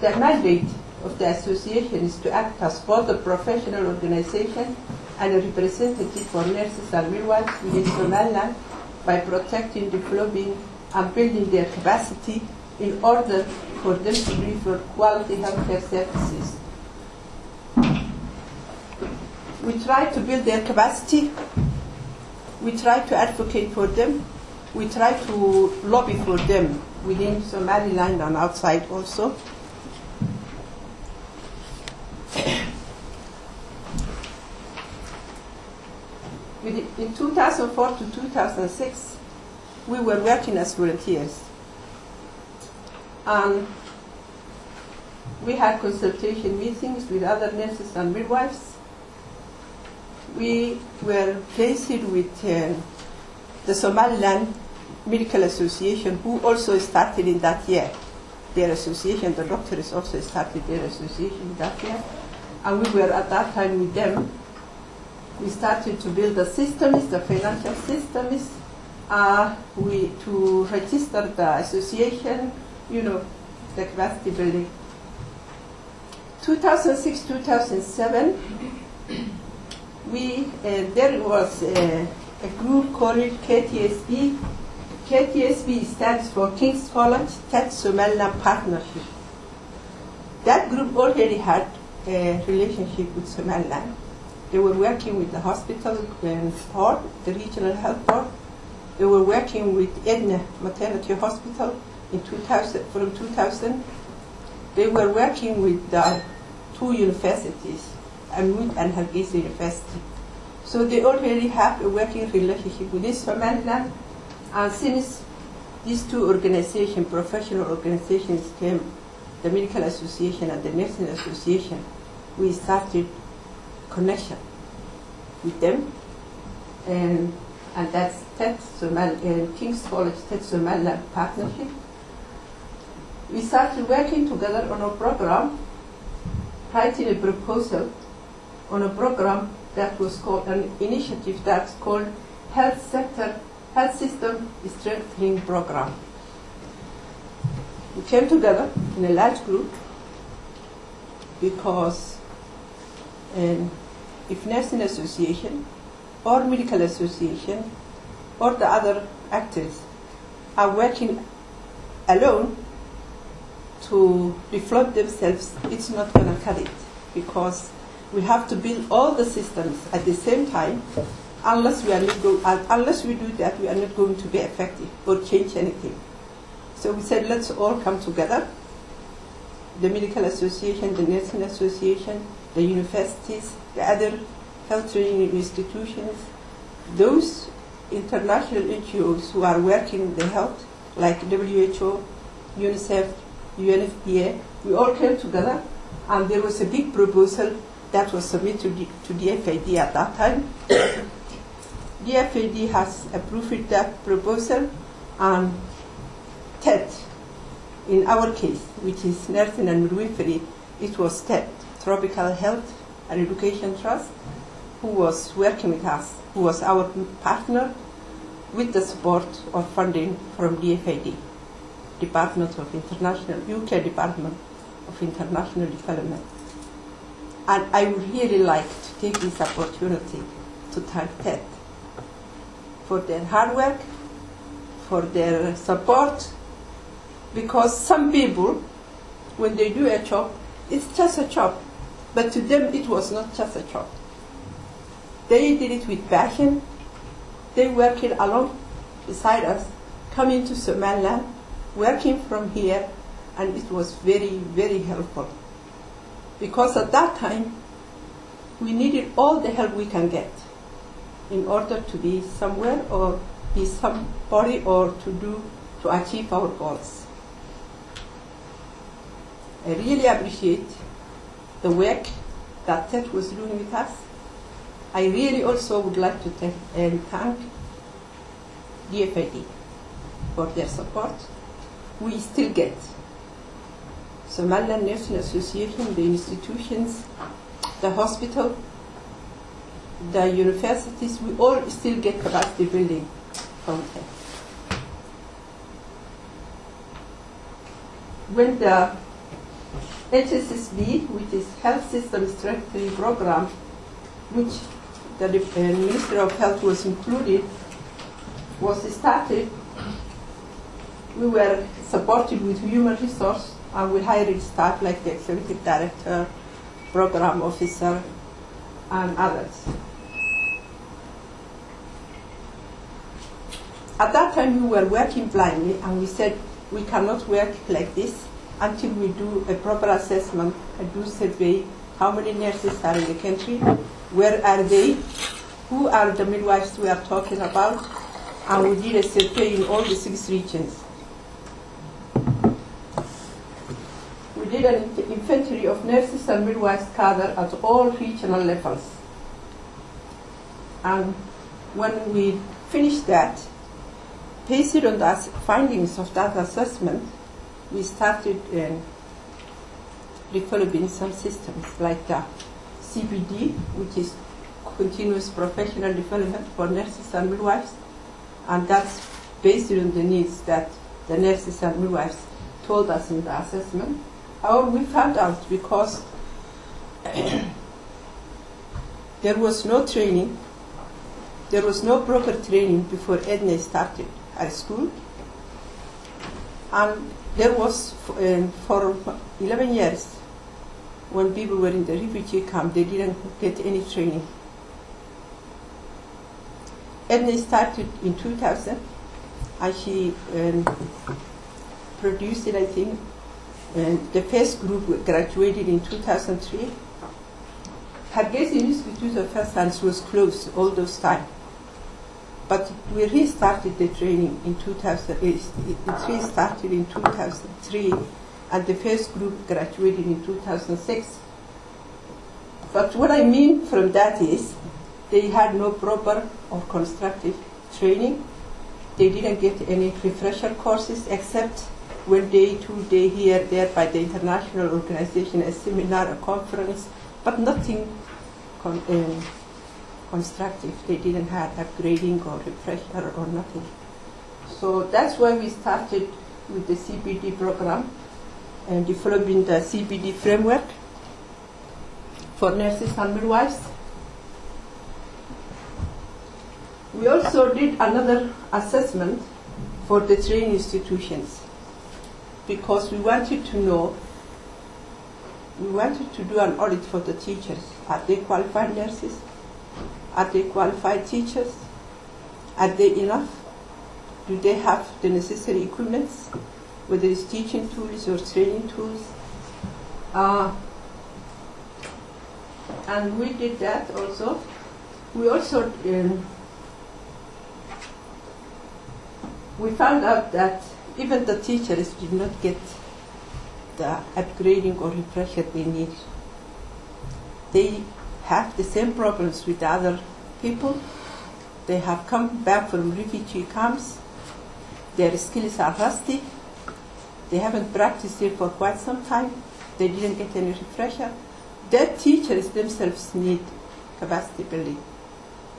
The mandate of the association is to act as both a professional organization and a representative for nurses and midwives in Somaliland by protecting, developing, and building their capacity in order for them to deliver quality healthcare services. We try to build their capacity, we try to advocate for them, we try to lobby for them within Somaliland and outside also. In 2004 to 2006, we were working as volunteers. And we had consultation meetings with other nurses and midwives. We were faced with uh, the Somaliland Medical Association, who also started in that year. Their association, the doctors also started their association that year. And we were at that time with them we started to build the systems, the financial systems, uh, we, to register the association, you know, the capacity building. 2006, 2007, we, uh, there was a, a group called KTSP. KTSP stands for King's College THET Somaliland Partnership. That group already had a relationship with Somaliland. They were working with the hospital and board, the regional health board. They were working with Edna Maternity Hospital in 2000, from 2000. They were working with the two universities, Amoud and Hargeisa University. So they already have a working relationship with this Somaliland. And since these two organizations, professional organizations came, the Medical Association and the Nursing Association, we started connection with them. And and that's Somal, uh, King's College THET Somaliland partnership. We started working together on a program, writing a proposal on a program that was called an initiative that's called Health Sector Health System Strengthening Program. We came together in a large group because um, if nursing association or medical association or the other actors are working alone to develop themselves, it's not going to cut it because we have to build all the systems at the same time. Unless we are not go, unless we do that, we are not going to be effective or change anything. So we said, let's all come together. The medical association, the nursing association, the universities, the other health training institutions, those international NGOs who are working in the health, like WHO, UNICEF, UNFPA, we all came together and there was a big proposal that was submitted to, the, to DFID at that time. the DFID has approved that proposal and THET, in our case, which is nursing and midwifery, it was THET, Tropical Health and Education Trust, who was working with us, who was our partner with the support of funding from DFID, Department of International, UK Department of International Development. And I would really like to take this opportunity to thank THET for their hard work, for their support, because some people, when they do a job, it's just a job. But to them, it was not just a job. They did it with passion. They worked along beside us, coming to Somaliland, working from here, and it was very, very helpful. Because at that time, we needed all the help we can get in order to be somewhere or be somebody or to do to achieve our goals. I really appreciate the work that THET was doing with us. I really also would like to thank, and thank DFID for their support. We still get Somaliland Nursing Association, the institutions, the hospital, the universities, we all still get capacity building from THET. When the HSSP, which is Health System Strengthening Program, which the uh, Ministry of Health was included, was started. We were supported with human resource and we hired staff like the executive director, program officer, and others. At that time, we were working blindly, and we said we cannot work like this until we do a proper assessment, a do survey, how many nurses are in the country, where are they, who are the midwives we are talking about, and we did a survey in all the six regions. We did an inventory of nurses and midwives cadre at all regional levels. And when we finished that, based on the findings of that assessment, we started uh, developing some systems like the CPD, which is continuous professional development for nurses and midwives, and that's based on the needs that the nurses and midwives told us in the assessment. Or we found out because there was no training, there was no proper training before Edna started high school, and there was um, for 11 years when people were in the refugee camp, they didn't get any training. Edna started in 2000, and she um, produced it, I think. And the first group graduated in 2003. Hargeisa Institute of Health Science was closed all those time. But we restarted the training in 2000. It restarted in 2003, and the first group graduated in 2006. But what I mean from that is they had no proper or constructive training. They didn't get any refresher courses except one day, two day here, there by the international organization, a seminar, a conference, but nothing con- um, constructive. They didn't have upgrading or refresher or nothing. So that's why we started with the CPD program and developing the CPD framework for nurses and midwives. We also did another assessment for the training institutions because we wanted to know, we wanted to do an audit for the teachers. Are they qualified nurses? Are they qualified teachers? Are they enough? Do they have the necessary equipment, whether it's teaching tools or training tools? Uh, and we did that also. We also um, we found out that even the teachers did not get the upgrading or refresher they need. They have the same problems with other people. They have come back from refugee camps. Their skills are rusty. They haven't practiced it for quite some time. They didn't get any refresher. The teachers themselves need capacity building,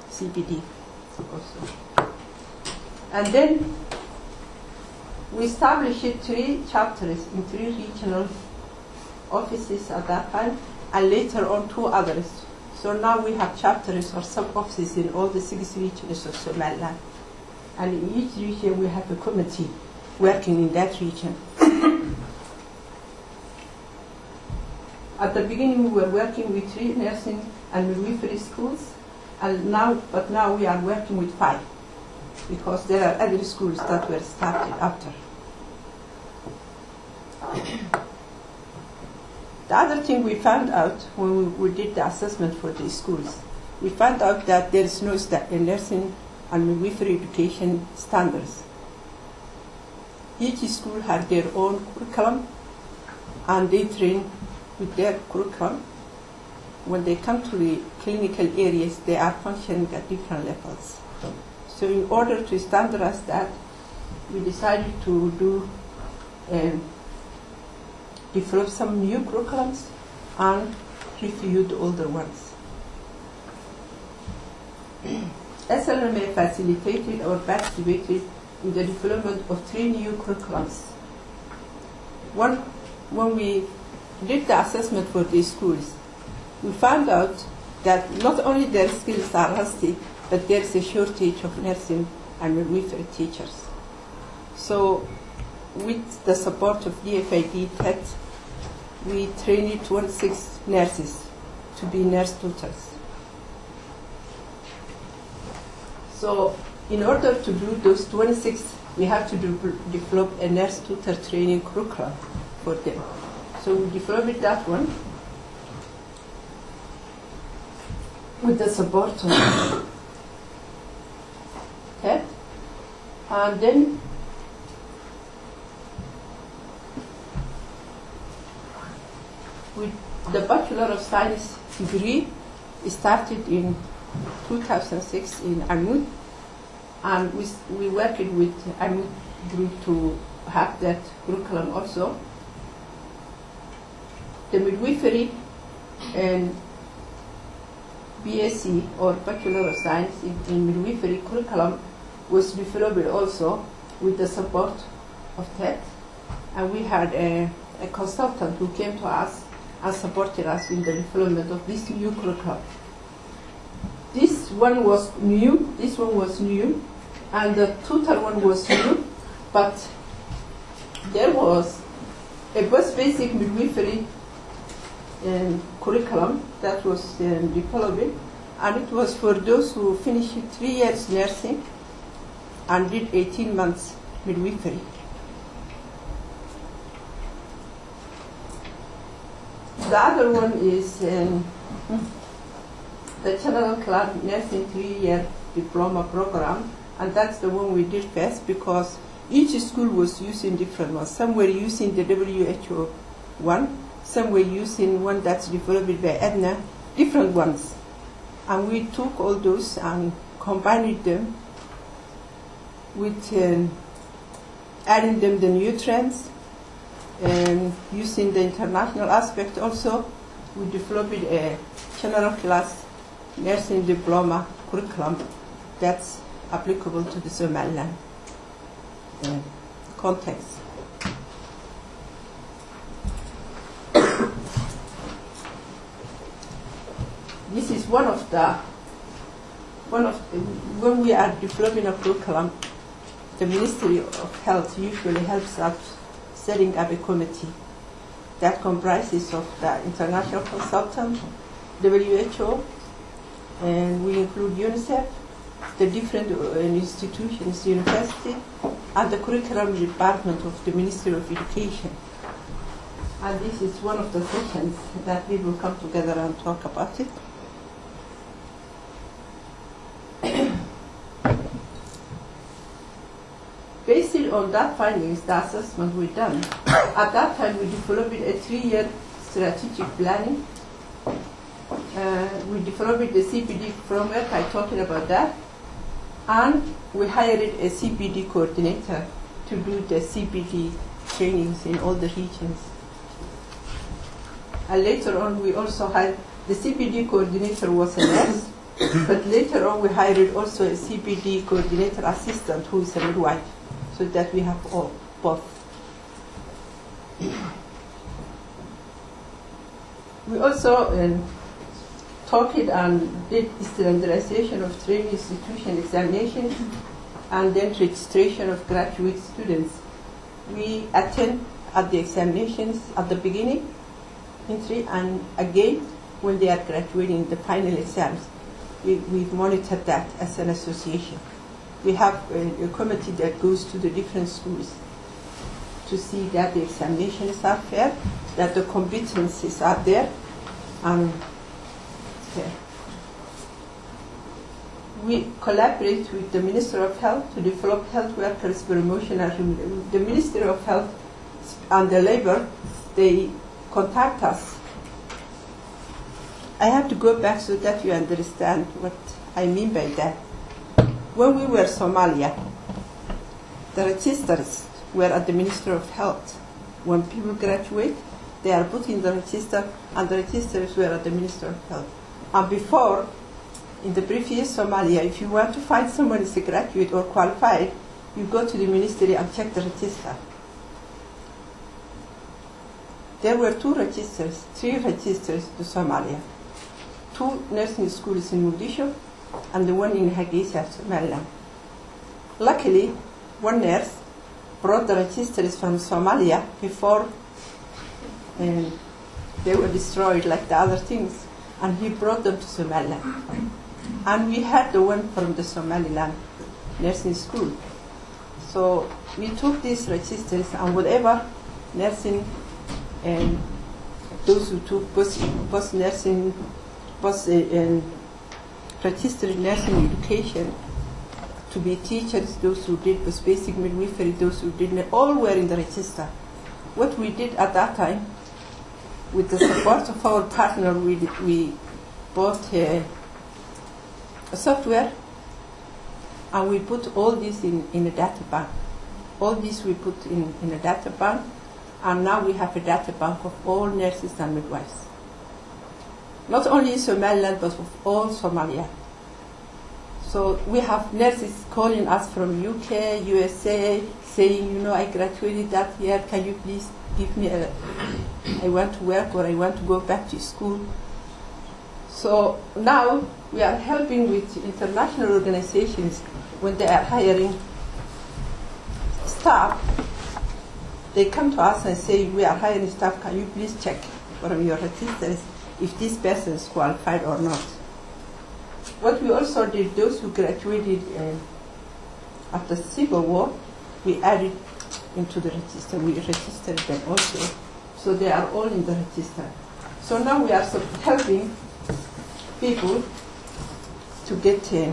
CPD also. And then we established three chapters in three regional offices at that time, and later on two others. So now we have chapters or sub offices in all the six regions of Somaliland. And in each region we have a committee working in that region. At the beginning we were working with three nursing and midwifery schools, and now, but now we are working with five because there are other schools that were started after. The other thing we found out when we, we did the assessment for the schools, we found out that there is no nursing and midwifery education standards. Each school had their own curriculum and they train with their curriculum. When they come to the clinical areas, they are functioning at different levels. So in order to standardize that, we decided to do um, develop some new curriculums and review the older ones. SLMA facilitated or participated in the development of three new curriculums. One, when we did the assessment for these schools, we found out that not only their skills are rusty, but there is a shortage of nursing and midwifery teachers. So, with the support of DFID THET, we trained 26 nurses to be nurse tutors. So, in order to do those 26, we have to do, develop a nurse tutor training curriculum for them. So, we developed that one with the support of THET. And then with the Bachelor of Science degree started in 2006 in Amoud, and we, we worked with Amoud group to have that curriculum also. The midwifery and BSc or Bachelor of Science in, midwifery curriculum was developed also with the support of THET, and we had a, a consultant who came to us and supported us in the development of this new curriculum. This one was new, this one was new, and the total one was new, but there was a bus basic midwifery um, curriculum that was um, developed, and it was for those who finished three years nursing and did 18 months midwifery. The other one is um, the General Club Nursing three-year diploma program, and that's the one we did first because each school was using different ones. Some were using the WHO one, some were using one that's developed by Edna, different ones. And we took all those and combined them with um, adding them the nutrients and using the international aspect also. We developed a general class nursing diploma curriculum that's applicable to the Somaliland uh, context. This is one of the one of the, when we are developing a curriculum, the Ministry of Health usually helps us setting up a committee that comprises of the international consultant, WHO, and we include UNICEF, the different uh, institutions, university, and the curriculum department of the Ministry of Education. And this is one of the sessions that we will come together and talk about it. Based on that findings, the assessment we done, at that time we developed a three-year strategic planning. Uh, we developed the CPD framework, I talked about that, and we hired a CPD coordinator to do the CPD trainings in all the regions. And later on, we also had the CPD coordinator was a nurse, but later on we hired also a CPD coordinator assistant who is a midwife, so that we have all both. We also um, talked and did standardization of training institution examination and then registration of graduate students. We attend at the examinations at the beginning, entry, and again when they are graduating the final exams. We, we monitor that as an association. We have a, a committee that goes to the different schools to see that the examinations are fair, that the competencies are there, and fair. We collaborate with the Minister of Health to develop health workers promotion the Ministry of Health and the Labor, they contact us. I have to go back so that you understand what I mean by that. When we were Somalia, the registers were at the Ministry of Health. When people graduate, they are put in the register, and the registers were at the Ministry of Health. And before, in the previous Somalia, if you want to find someone is a graduate or qualified, you go to the ministry and check the register. There were two registers, three registers to Somalia. Two nursing schools in Mogadishu and the one in Hargeisa, Somaliland. Luckily, one nurse brought the registers from Somalia before um, they were destroyed like the other things, and he brought them to Somaliland. And we had the one from the Somaliland nursing school. So we took these registers and whatever nursing and those who took post, post nursing, uh, and registered nursing education to be teachers, those who did was basic midwifery, those who didn't, all were in the register. What we did at that time, with the support of our partner, we, we bought a, a software and we put all this in, in a data bank. All this we put in, in a data bank, and now we have a data bank of all nurses and midwives. Not only Somaliland, but of all Somalia. So we have nurses calling us from UK, USA, saying, you know, I graduated that year, can you please give me a, I want to work or I want to go back to school. So now we are helping with international organizations when they are hiring staff. They come to us and say, we are hiring staff, can you please check from your registers if this person is qualified or not. What we also did, those who graduated uh, after Civil War, we added into the register. We registered them also, so they are all in the register. So now we are helping people to get. I,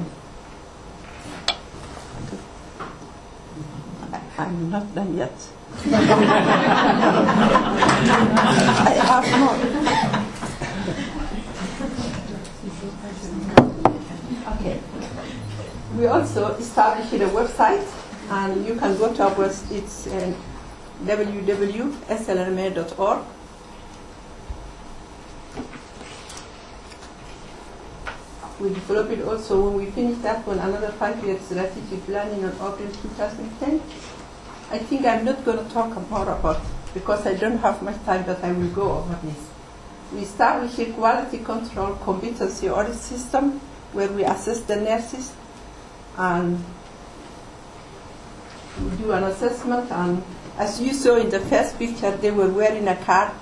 I'm not done yet. I have more. Okay. We also established a website and you can go to our website, it's uh, www.slrma.org. We developed it also when we finished that one, another five-year strategic planning on April 2010. I think I'm not going to talk more about because I don't have much time, but I will go over this. We established a quality control competency audit system where we assess the nurses and we do an assessment. And as you saw in the first picture, they were wearing a card.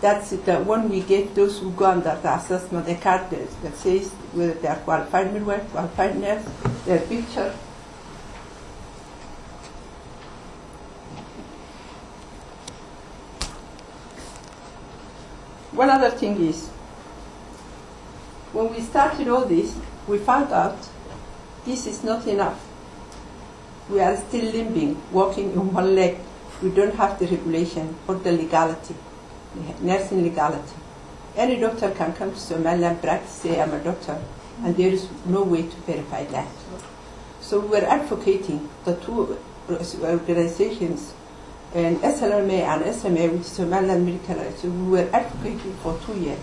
That's the one we give those who go under the assessment, a card that, that says whether they are qualified midwife, qualified nurse, their picture. One other thing is, when we started all this, we found out this is not enough. We are still limping, walking on one leg. We don't have the regulation or the legality, nursing legality. Any doctor can come to Somaliland practice, say I'm a doctor, and there is no way to verify that. So we were advocating the two organizations, and SLMA and SMA, which is Somaliland Medical Rights, we were advocating for two years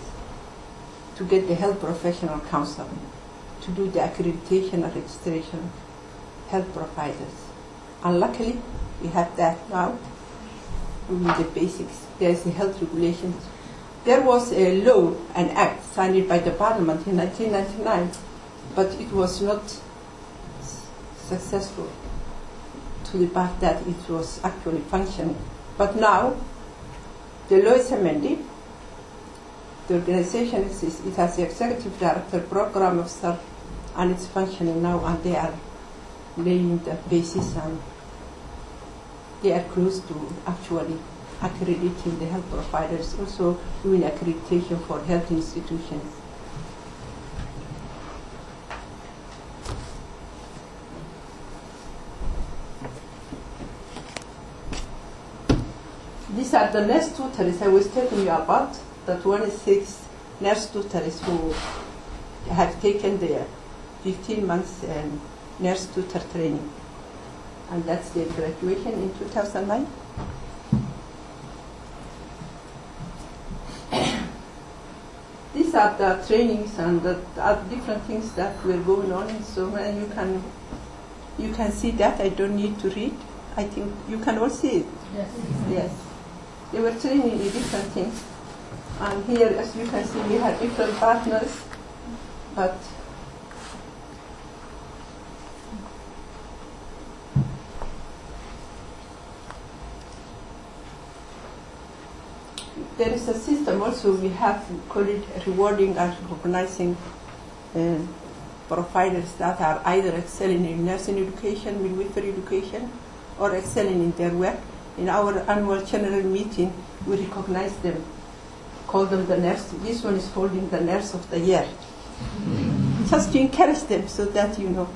to get the Health Professional Council to do the accreditation and registration of health providers. And luckily, we have that now doing the basics. There's the health regulations. There was a law, an act signed by the parliament in 1999, but it was not successful to the fact that it was actually functioning. But now, the law is amended. The organization exists. It has the executive director, program officer, and it's functioning now, and they are laying the basis and they are close to actually accrediting the health providers, also doing accreditation for health institutions. Are the nurse tutors I was telling you about, the 26 nurse tutors who have taken their 15 months um, nurse tutor training. And that's their graduation in 2009. These are the trainings and the other different things that were going on in Soma, and you can you can see that. I don't need to read. I think you can all see it. Yes. Yes. They were training in different things. And here, as you can see, we had different partners, but there is a system also we have called it rewarding and recognizing uh, providers that are either excelling in nursing education, midwifery education, or excelling in their work. In our annual general meeting, we recognize them, call them the nurse. This one is holding the nurse of the year. Just to encourage them so that you know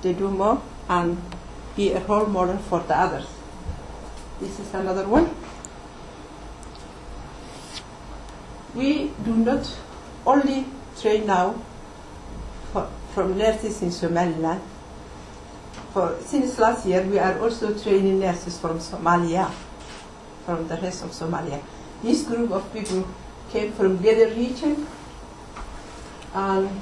they do more and be a role model for the others. This is another one. We do not only train now for, from nurses in Somaliland. For, since last year, we are also training nurses from Somalia, from the rest of Somalia. This group of people came from Gedo region, and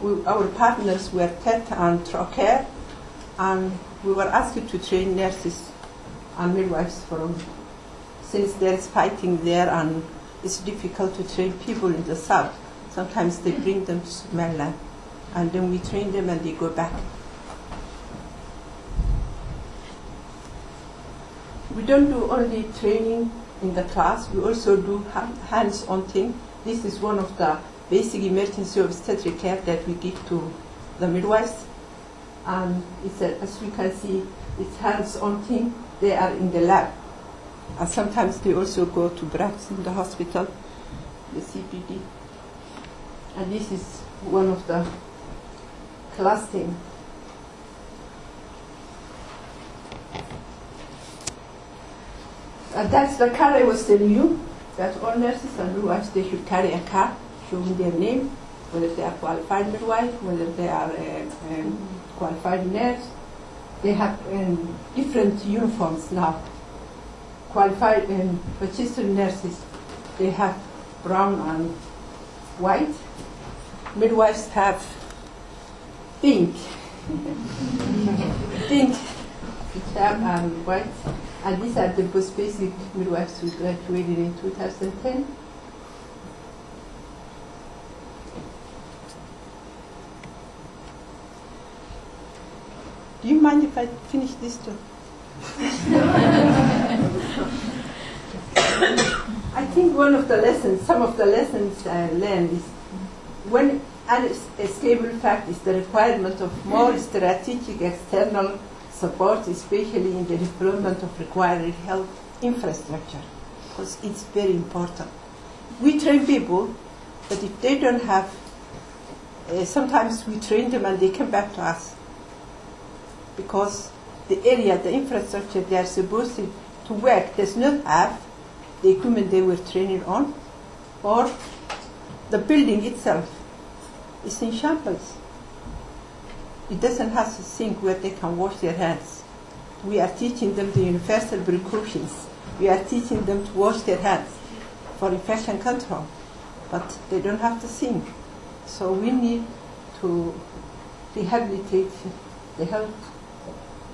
we, our partners were THET and Trócaire, and we were asked to train nurses and midwives from since there is fighting there and it's difficult to train people in the south. Sometimes they bring them to Somaliland and then we train them and they go back. We don't do only training in the class, we also do ha- hands-on thing. This is one of the basic emergency obstetric care that we give to the midwives. And it's a, as you can see, it's hands-on thing. They are in the lab. And sometimes they also go to breaks in the hospital, the CPD. And this is one of the class things. And that's the card I was telling you, that all nurses and midwives, they should carry a card showing their name, whether they are qualified midwife, whether they are a, a qualified nurse, they have um, different uniforms now. Qualified um, registered nurses, they have brown and white. Midwives have pink, pink hijab and white. And these are the most basic midwives who graduated in 2010. Do you mind if I finish this too? I think one of the lessons, some of the lessons I learned is when an stable fact is the requirement of more strategic external support, especially in the development of required health infrastructure, because it's very important. We train people, but if they don't have, uh, sometimes we train them and they come back to us because the area, the infrastructure they are supposed to, to work does not have the equipment they were trained on, or the building itself is in shambles. It doesn't have a sink where they can wash their hands. We are teaching them the universal precautions. We are teaching them to wash their hands for infection control, but they don't have the sink. So we need to rehabilitate the health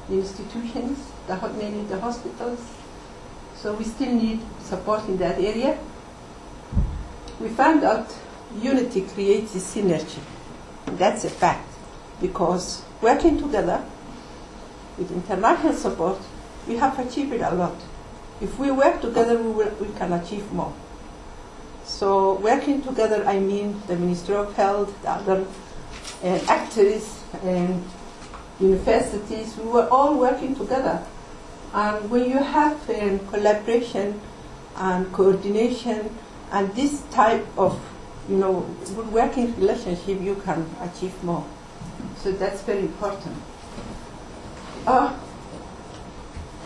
institutions, the, mainly the hospitals. So we still need support in that area. We found out unity creates synergy. That's a fact because working together with international support, we have achieved a lot. If we work together, we, will, we can achieve more. So working together, I mean the Ministry of Health, the other actors, and universities, we were all working together. And when you have um, collaboration and coordination and this type of, you know, good working relationship, you can achieve more. So that's very important. Uh,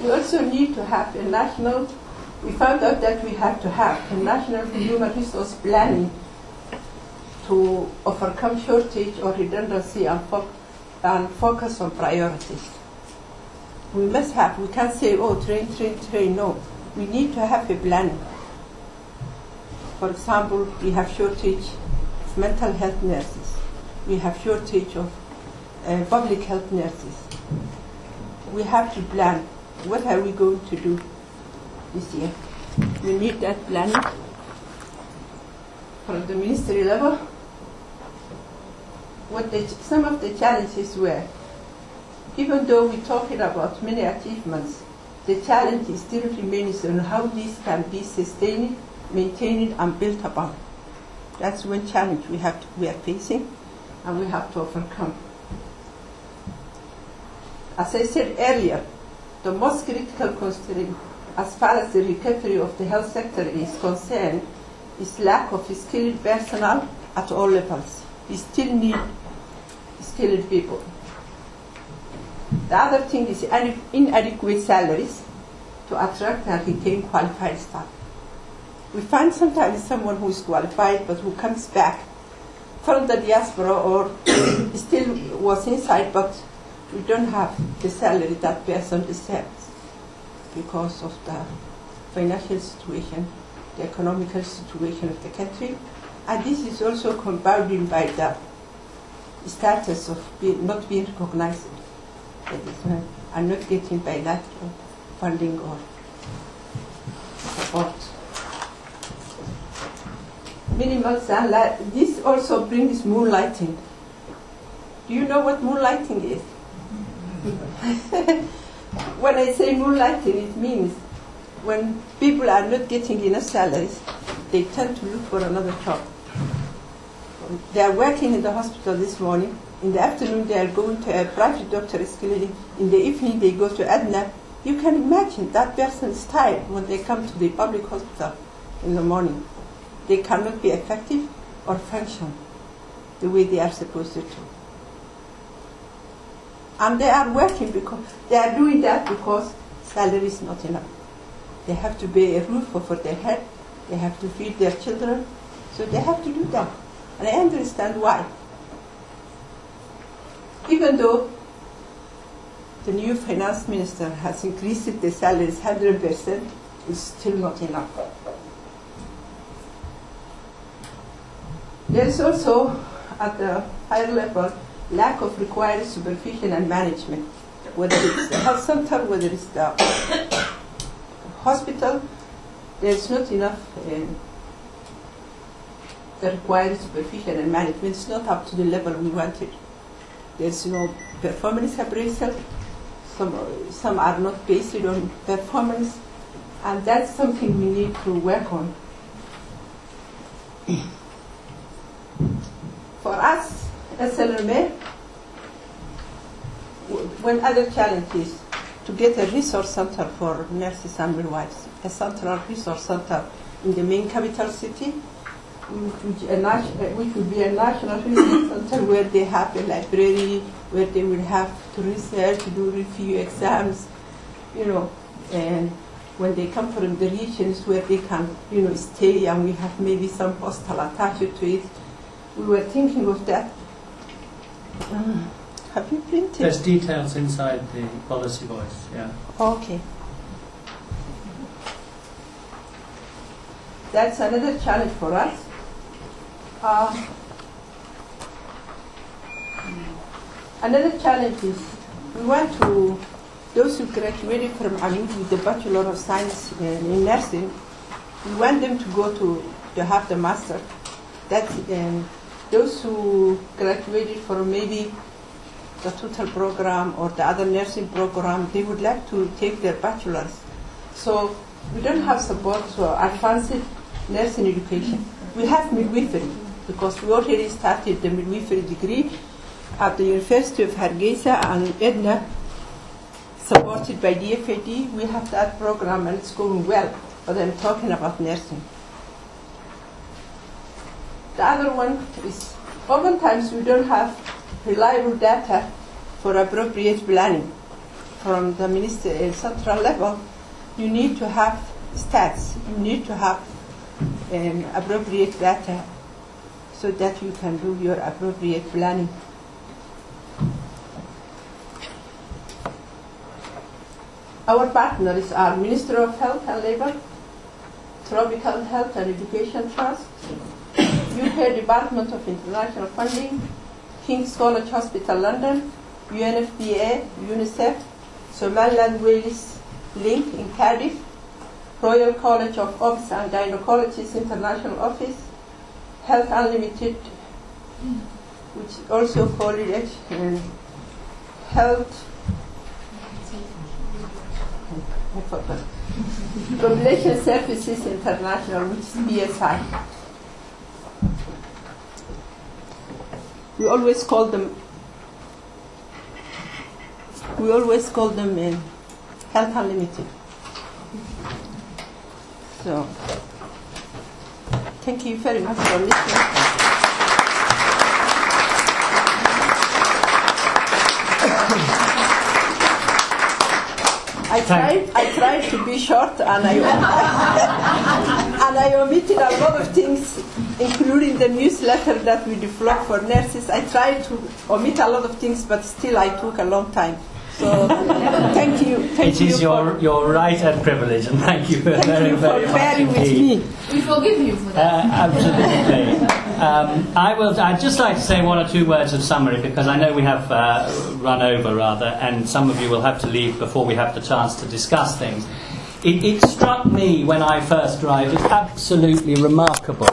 we also need to have a national, we found out that we have to have a national human resource planning to overcome shortage or redundancy and and focus on priorities. We must have, we can't say, oh, train, train, train. No, we need to have a plan. For example, we have shortage of mental health nurses. We have shortage of uh, public health nurses. We have to plan. What are we going to do this year? We need that planning from the ministry level what the, some of the challenges were, even though we're talking about many achievements, the challenge still remains on how this can be sustained, maintained, and built upon. That's one challenge we, have to, we are facing and we have to overcome. As I said earlier, the most critical constraint as far as the recovery of the health sector is concerned is lack of skilled personnel at all levels we still need skilled people. The other thing is inadequate salaries to attract and retain qualified staff. We find sometimes someone who is qualified but who comes back from the diaspora or still was inside but we don't have the salary that person deserves because of the financial situation, the economical situation of the country, and this is also compounded by the status of being, not being recognized uh, and not getting bilateral funding or support. Minimal sunlight. This also brings moonlighting. Do you know what moonlighting is? when I say moonlighting, it means when people are not getting enough salaries, they tend to look for another job. They are working in the hospital this morning. In the afternoon, they are going to a private doctor's clinic. In the evening, they go to Aetna. You can imagine that person is tired when they come to the public hospital in the morning. They cannot be effective or function the way they are supposed to. And they are working because they are doing that because salary is not enough. They have to pay a roof over their head. They have to feed their children. So they have to do that. And I understand why. Even though the new finance minister has increased the salaries 100%, it's still not enough. There is also, at the higher level, lack of required supervision and management, whether it's the health center, whether it's the hospital, there's not enough um, the required supervision and management. It's not up to the level we wanted. There's no performance appraisal. Some, some are not based on performance, and that's something we need to work on. For us, SLMA, w- one other challenge is to get a resource center for nurses and midwives, a central resource center in the main capital city, which, which would be a national resource center where they have a library, where they will have to research, do review exams, you know, and when they come from the regions where they can, you know, stay and we have maybe some hostel attached to it. We were thinking of that. Mm. Have you printed? There's details inside the policy voice, yeah. Okay. That's another challenge for us. Uh, another challenge is we want to, those who graduated from Amoud with the Bachelor of Science in, in Nursing, we want them to go to, to have the master. That's, um, those who graduated from maybe the total program or the other nursing program, they would like to take their bachelor's. So we don't have support for advanced nursing education. We have midwifery because we already started the midwifery degree at the University of Hargeisa and Edna, supported by DFID. We have that program and it's going well, but I'm talking about nursing. The other one is oftentimes we don't have reliable data for appropriate planning from the minister uh, central level. You need to have stats. You need to have um, appropriate data so that you can do your appropriate planning. Our partners are Minister of Health and Labour, Tropical Health and Education Trust, UK Department of International Funding, King's College Hospital London, UNFPA, UNICEF, Somaliland Wales Link in Cardiff, Royal College of Obs and Gynecologists International Office, Health Unlimited, which also called it um, Health Population Services International, which is PSI. We always call them. We always call them uh, Health Unlimited. So, thank you very much for listening. I tried, I tried to be short and I, and I omitted a lot of things, including the newsletter that we developed for nurses. I tried to omit a lot of things, but still I took a long time. So thank you. Thank It you is your, your right and privilege, and thank you very, you very for much bearing with indeed. me. We forgive you for Uh, absolutely. Um, I will. I'd just like to say one or two words of summary because I know we have uh, run over rather, and some of you will have to leave before we have the chance to discuss things. It, it struck me when I first arrived. It's absolutely remarkable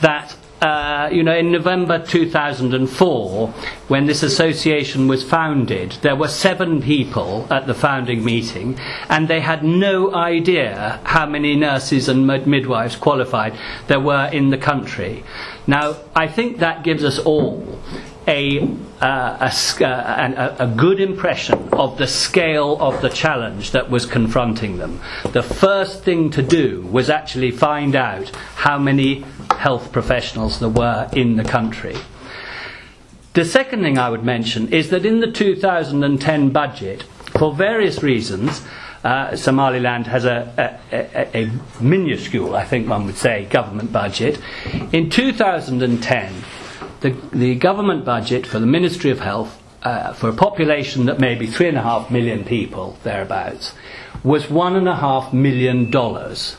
that. Uh, you know, in November 2004, when this association was founded, there were seven people at the founding meeting, and they had no idea how many nurses and midwives qualified there were in the country. Now, I think that gives us all a, uh, a, uh, a, a good impression of the scale of the challenge that was confronting them. The first thing to do was actually find out how many health professionals there were in the country. The second thing I would mention is that in the 2010 budget, for various reasons, uh, Somaliland has a, a, a minuscule, I think one would say, government budget. In 2010, the, the government budget for the Ministry of Health uh, for a population that may be three and a half million people, thereabouts, was one and a half million dollars.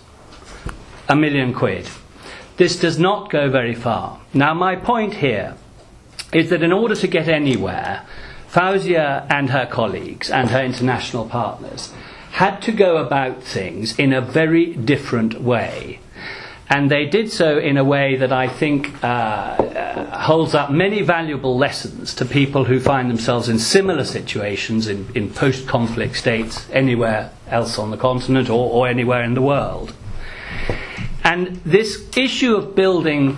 A million quid. This does not go very far. Now, my point here is that in order to get anywhere, Fouzia and her colleagues and her international partners had to go about things in a very different way. And they did so in a way that I think uh, uh, holds up many valuable lessons to people who find themselves in similar situations in, in post conflict states anywhere else on the continent or, or anywhere in the world. And this issue of building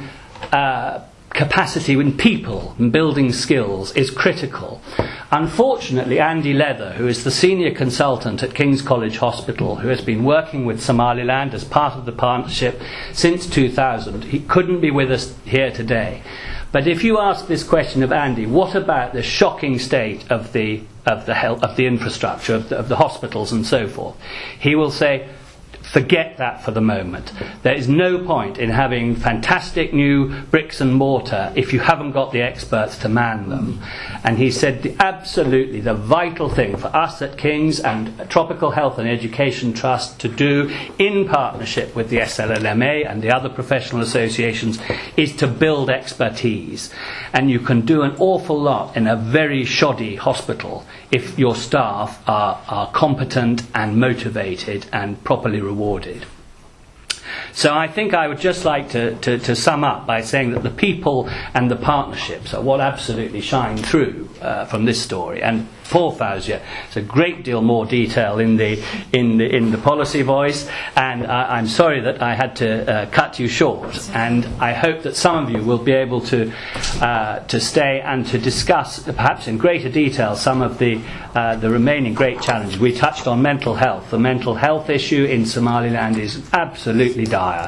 uh, capacity in people and building skills is critical. Unfortunately, Andy Leather, who is the senior consultant at King's College Hospital, who has been working with Somaliland as part of the partnership since 2000, he couldn't be with us here today. But if you ask this question of Andy, what about the shocking state of the of the health, of the infrastructure of the, of the hospitals and so forth, he will say, Forget that for the moment. There is no point in having fantastic new bricks and mortar if you haven't got the experts to man them. And he said the, absolutely the vital thing for us at King's and Tropical Health and Education Trust to do in partnership with the SLLMA and the other professional associations is to build expertise. And you can do an awful lot in a very shoddy hospital if your staff are, are competent and motivated and properly rewarded. So I think I would just like to, to, to, sum up by saying that the people and the partnerships are what absolutely shine through uh, from this story. And for Fouzia, there's a great deal more detail in the, in the, in the policy voice, and I, I'm sorry that I had to uh, cut you short. And I hope that some of you will be able to, uh, to stay and to discuss, perhaps in greater detail, some of the, uh, the remaining great challenges. We touched on mental health. The mental health issue in Somaliland is absolutely dire.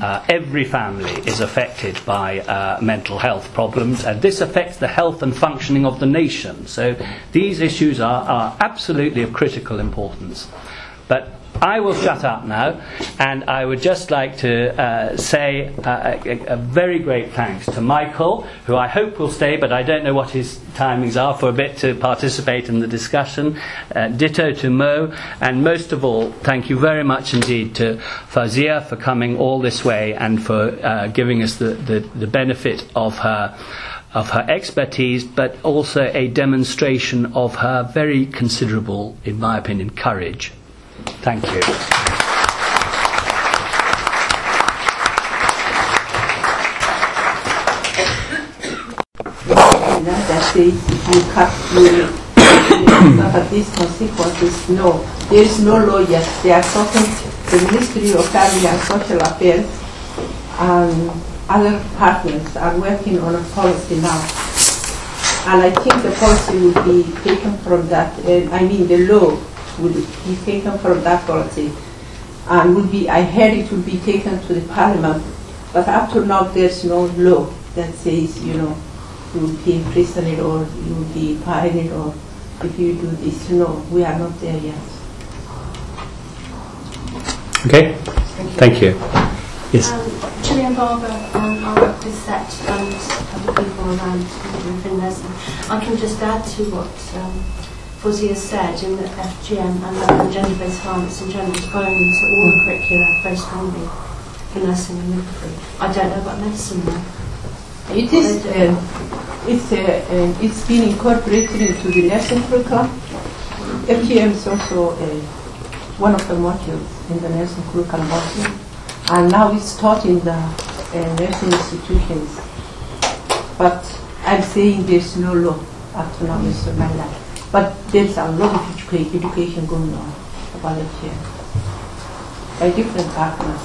Uh, every family is affected by uh, mental health problems, and this affects the health and functioning of the nation. So these issues are, are absolutely of critical importance. But I will shut up now, and I would just like to uh, say uh, a, a, very great thanks to Michael, who I hope will stay, but I don't know what his timings are for a bit to participate in the discussion. Uh, ditto to Mo, and most of all, thank you very much indeed to Fouzia for coming all this way and for uh, giving us the, the, the benefit of her of her expertise, but also a demonstration of her very considerable, in my opinion, courage. Thank you. says you cut through suffer these consequences. No, there is no law yet. They are talking the Ministry of Family and Social Affairs and other partners are working on a policy now. And I think the policy will be taken from that, uh, I mean the law will be taken from that policy and will be, I heard it will be taken to the parliament, but up to now there's no law that says, you know, you will be imprisoned or you will be fined or if you do this. No, we are not there yet. Okay, thank you. Yes. Um, Gillian Barber, um, I work with THET and other people around within nursing. I can just add to what um, Fouzia said in that FGM and, gender-based violence in general is going into all the curricula very strongly for nursing and midwifery. I don't know about medicine though. It is, uh, it's, uh, uh, it's been incorporated into the nursing curriculum. FGM is also uh, one of the modules in the nursing curriculum also. And now it's taught in the uh, nursing institutions. But I'm saying there's no law up to now in Somaliland. But there's a lot of educa- education going on about FGM by different partners.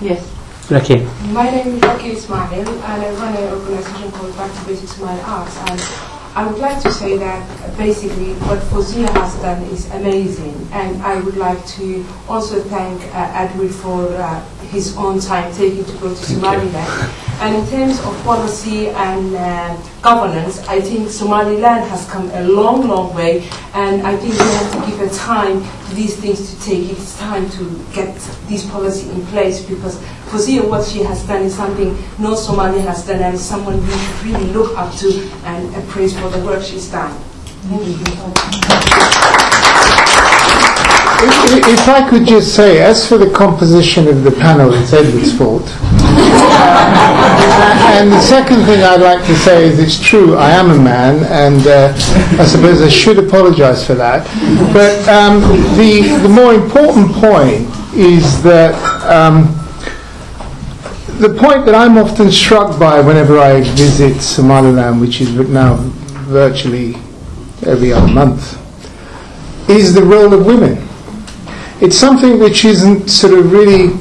Yes. Lucky. My name is Lucky Ismail and I run an organization called Back to Basics Smile Arts and I would like to say that basically what Fouzia has done is amazing and I would like to also thank uh, Edward for uh, his own time taking to go to Somaliland And in terms of policy and uh, governance, I think Somaliland has come a long, long way, and I think we have to give a time these things to take its time to get this policy in place because Fouzia, what she has done is something no Somali has done, and someone we should really look up to and appraise for the work she's done. Thank you. If I could just say, as for the composition of the panel, it's Edward's fault. and the second thing I'd like to say is it's true, I am a man, and uh, I suppose I should apologise for that. But um, the, the more important point is that um, the point that I'm often struck by whenever I visit Somaliland, which is now virtually every other month, is the role of women it's something which isn't sort of really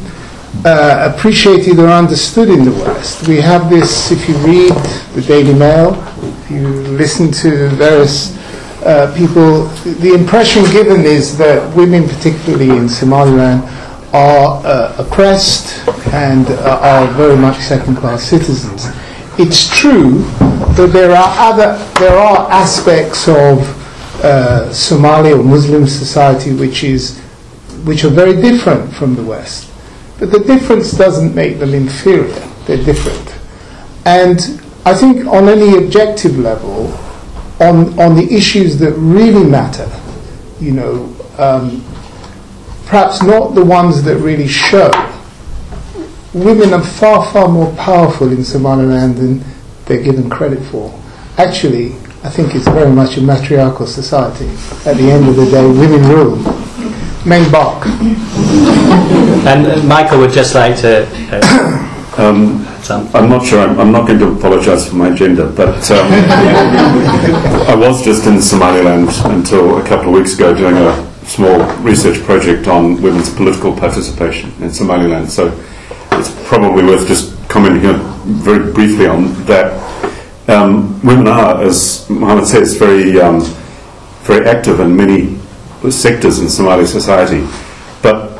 uh, appreciated or understood in the West. We have this, if you read the Daily Mail, if you listen to various uh, people, the impression given is that women, particularly in Somaliland, are uh, oppressed and uh, are very much second-class citizens. It's true that there are other, there are aspects of uh, Somali or Muslim society which is which are very different from the West. But the difference doesn't make them inferior, they're different. And I think on any objective level, on, on the issues that really matter, you know, um, perhaps not the ones that really show, women are far, far more powerful in Somaliland than they're given credit for. Actually, I think it's very much a matriarchal society. At the end of the day, women rule. Main Bach. And uh, Michael would just like to. Uh, Um. I'm not sure. I'm, I'm not going to apologise for my gender, but um, I was just in Somaliland until a couple of weeks ago doing a small research project on women's political participation in Somaliland. So it's probably worth just commenting very briefly on that. Um, women are, as Mohammed says, very um, very active in many sectors in Somali society, but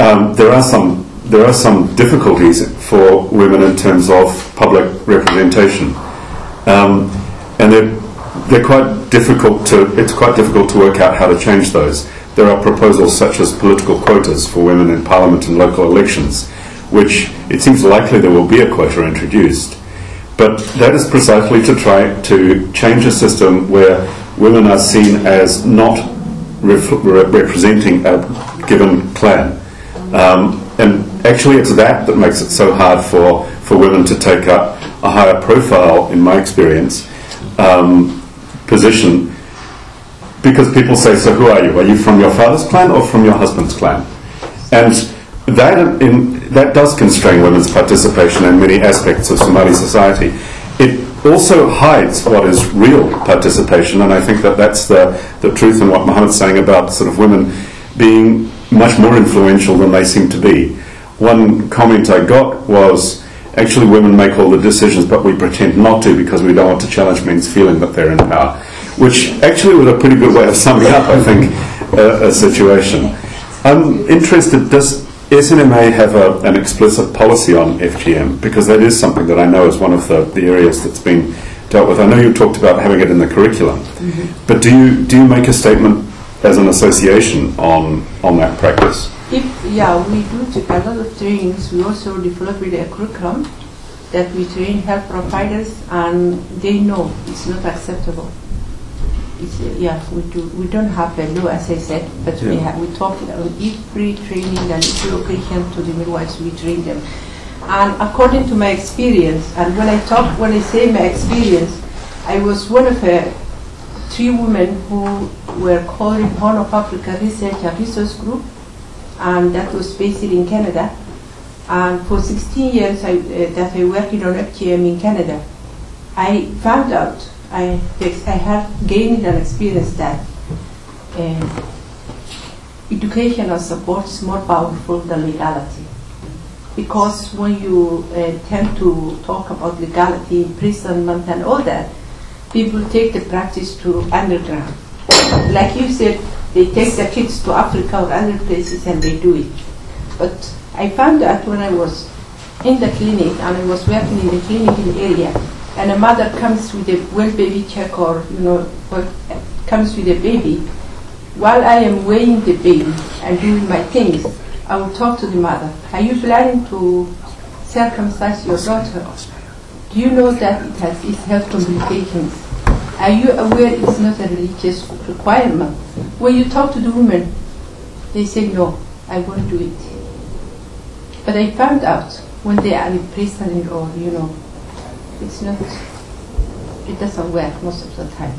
um, there are some there are some difficulties for women in terms of public representation, um, and they're they're quite difficult to it's quite difficult to work out how to change those. There are proposals such as political quotas for women in parliament and local elections, which it seems likely there will be a quota introduced. But that is precisely to try to change a system where women are seen as not re- representing a given clan. Um, and actually, it's that that makes it so hard for, for women to take up a higher profile, in my experience, um, position. Because people say, So who are you? Are you from your father's clan or from your husband's clan? And that, in, that does constrain women's participation in many aspects of Somali society. Also hides what is real participation, and I think that that's the, the truth in what Mohammed's saying about sort of women being much more influential than they seem to be. One comment I got was actually women make all the decisions, but we pretend not to because we don't want to challenge men's feeling that they're in power, which actually was a pretty good way of summing up, I think, a, a situation. I'm interested, does SNMA have a, an explicit policy on FGM? Because that is something that I know is one of the, the areas that's been dealt with. I know you talked about having it in the curriculum, mm-hmm. but do you, do you make a statement as an association on, on that practice? If, yeah, we do a lot of trainings. We also develop with a curriculum that we train health providers and they know it's not acceptable it's, uh, yeah, we do. We don't have a law, as I said, but we have, we talk on every training and every occasion to the midwives. We train them, and according to my experience, and when I talk, when I say my experience, I was one of the three women who were called in Horn of Africa Research and Resource Group, and that was based in Canada. And for 16 years I, uh, that I worked on FGM in Canada, I found out I, I have gained an experience that uh, educational support is more powerful than legality. Because when you uh, tend to talk about legality, imprisonment, and all that, people take the practice to underground. Like you said, they take the kids to Africa or other places and they do it. But I found that when I was in the clinic, and I was working in the clinic clinical area, and a mother comes with a well baby check or, you know, comes with a baby, while I am weighing the baby and doing my things, I will talk to the mother. Are you planning to circumcise your daughter? Do you know that it has its health complications? Are you aware it's not a religious requirement? When you talk to the women, they say, no, I won't do it. But I found out when they are in prison or, you know, it's not, it doesn't work most of the time.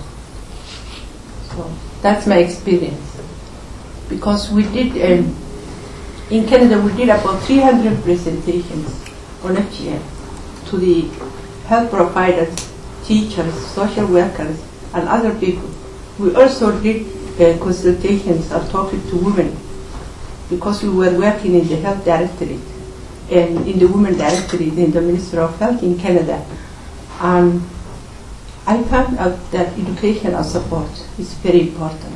So that's my experience. Because we did, um, in Canada, we did about 300 presentations on FGM to the health providers, teachers, social workers, and other people. We also did uh, consultations and talking to women because we were working in the health directorate and in the women directorate in the Ministry of Health in Canada. And I found out that educational support is very important.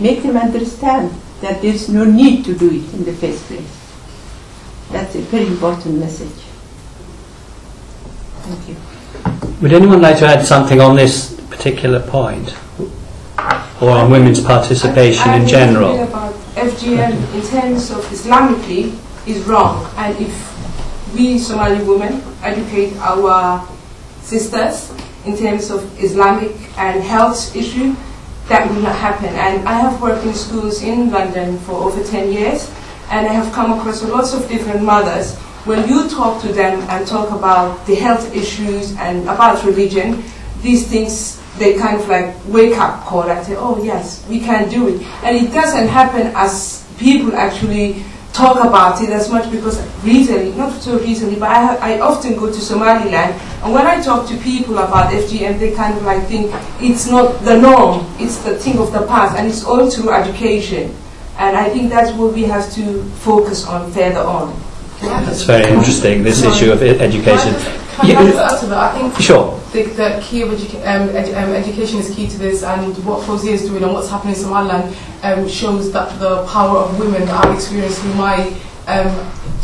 Make them understand that there is no need to do it in the first place. That's a very important message. Thank you. Would anyone like to add something on this particular point? Or on women's participation I- I in really general? feel about FGM in terms of Islamically is wrong, and if we Somali women educate our sisters in terms of Islamic and health issue, that will not happen. And I have worked in schools in London for over 10 years, and I have come across lots of different mothers. When you talk to them and talk about the health issues and about religion, these things they kind of like wake up call and say, oh yes, we can do it. And it doesn't happen as people actually talk about it as much because recently, not so recently, but I, I often go to Somaliland and when I talk to people about FGM, they kind of like think it's not the norm, it's the thing of the past and it's all through education. And I think that's what we have to focus on further on. That's very interesting, this issue of education. Can Yeah, I just add to that? I think Sure. the, the key of educa- um, edu- um, education is key to this, and what Fouzia is doing and what's happening in Somaliland um, shows that the power of women that I've experienced through my um,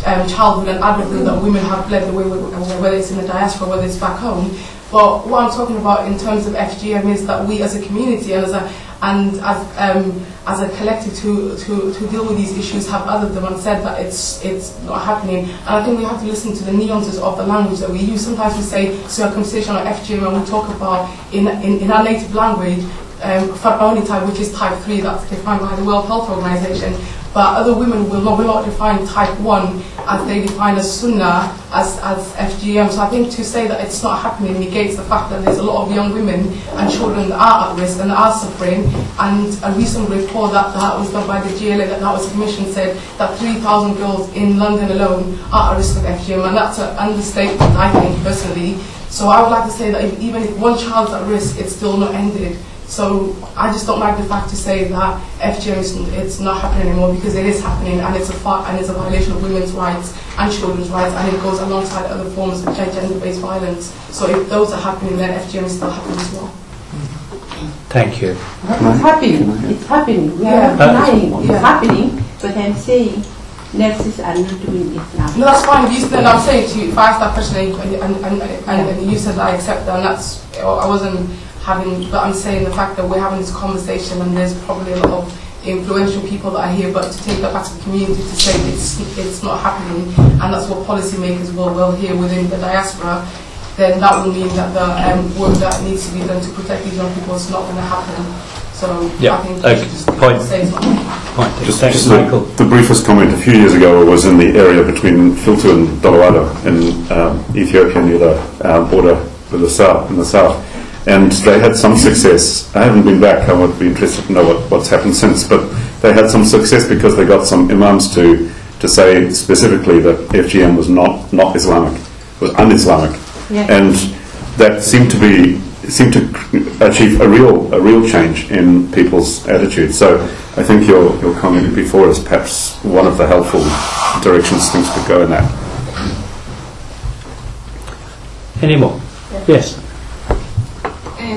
um, childhood and adulthood that women have led the way, whether it's in the diaspora, whether it's back home. But what I'm talking about in terms of FGM is that we as a community and as a and as, um, as a collective to, to, to deal with these issues have other than one said that it's, it's not happening. And I think we have to listen to the nuances of the language that we use. Sometimes we say circumcision or FGM and we talk about in, in, in our native language um, for only type, which is type 3, that's defined by the World Health Organization. But other women will not, will not define type 1 as they define as Sunnah, as, as FGM. So I think to say that it's not happening negates the fact that there's a lot of young women and children that are at risk and are suffering. And a recent report that, that was done by the GLA, that, that was commissioned, said that 3,000 girls in London alone are at risk of FGM. And that's an understatement, I think, personally. So I would like to say that if, even if one child's at risk, it's still not ended. So I just don't like the fact to say that FGM is it's not happening anymore because it is happening and it's a fa- and it's a violation of women's rights and children's rights and it goes alongside other forms of gender-based violence. So if those are happening, then FGM is still happening as well. Thank you. It's happening. It's happening. We are Yeah. not denying it's Yeah. happening, but I'm saying nurses are not doing it now. No, that's fine. You said, I'm saying to you, if I asked that question and, and, and, and, and you said I accept that, and that's, I wasn't having, but I'm saying the fact that we're having this conversation and there's probably a lot of influential people that are here, but to take that back to the community to say it's, it's not happening, and that's what policymakers will, will hear within the diaspora, then that will mean that the um, work that needs to be done to protect these young people is not going to happen. So Yeah, I think okay, just point. say it's not happening. Point. Just, Thanks, just Michael. the, the briefest comment a few years ago was in the area between Filtu and Dorado in um, Ethiopia near the uh, border with the south, in the south. And they had some success. I haven't been back. I would be interested to know what, what's happened since. But they had some success because they got some imams to, to say specifically that FGM was not, not Islamic, was un-Islamic. Yeah. And that seemed to be seemed to achieve a real a real change in people's attitudes. So I think your your comment before is perhaps one of the helpful directions things could go in that. Any more? Yes.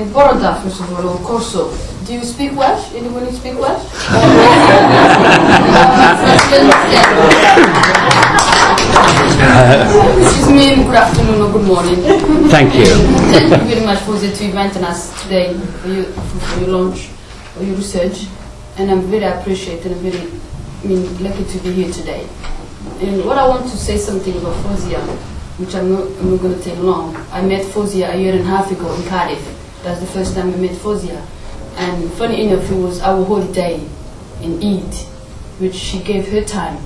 And Bore da, first of all, or Corso. Do you speak Welsh? Anyone speak Welsh? Uh, Excuse me, good afternoon or good morning. Thank you. Thank you very much for the two inviting us today for your, for your launch, for your research. And I'm very appreciated and very I mean, lucky to be here today. And what I want to say something about Fouzia, which I'm not, I'm not going to take long. I met Fouzia a year and a half ago in Cardiff. That's the first time I met Fouzia. And funny enough, it was our holiday in Eid, which she gave her time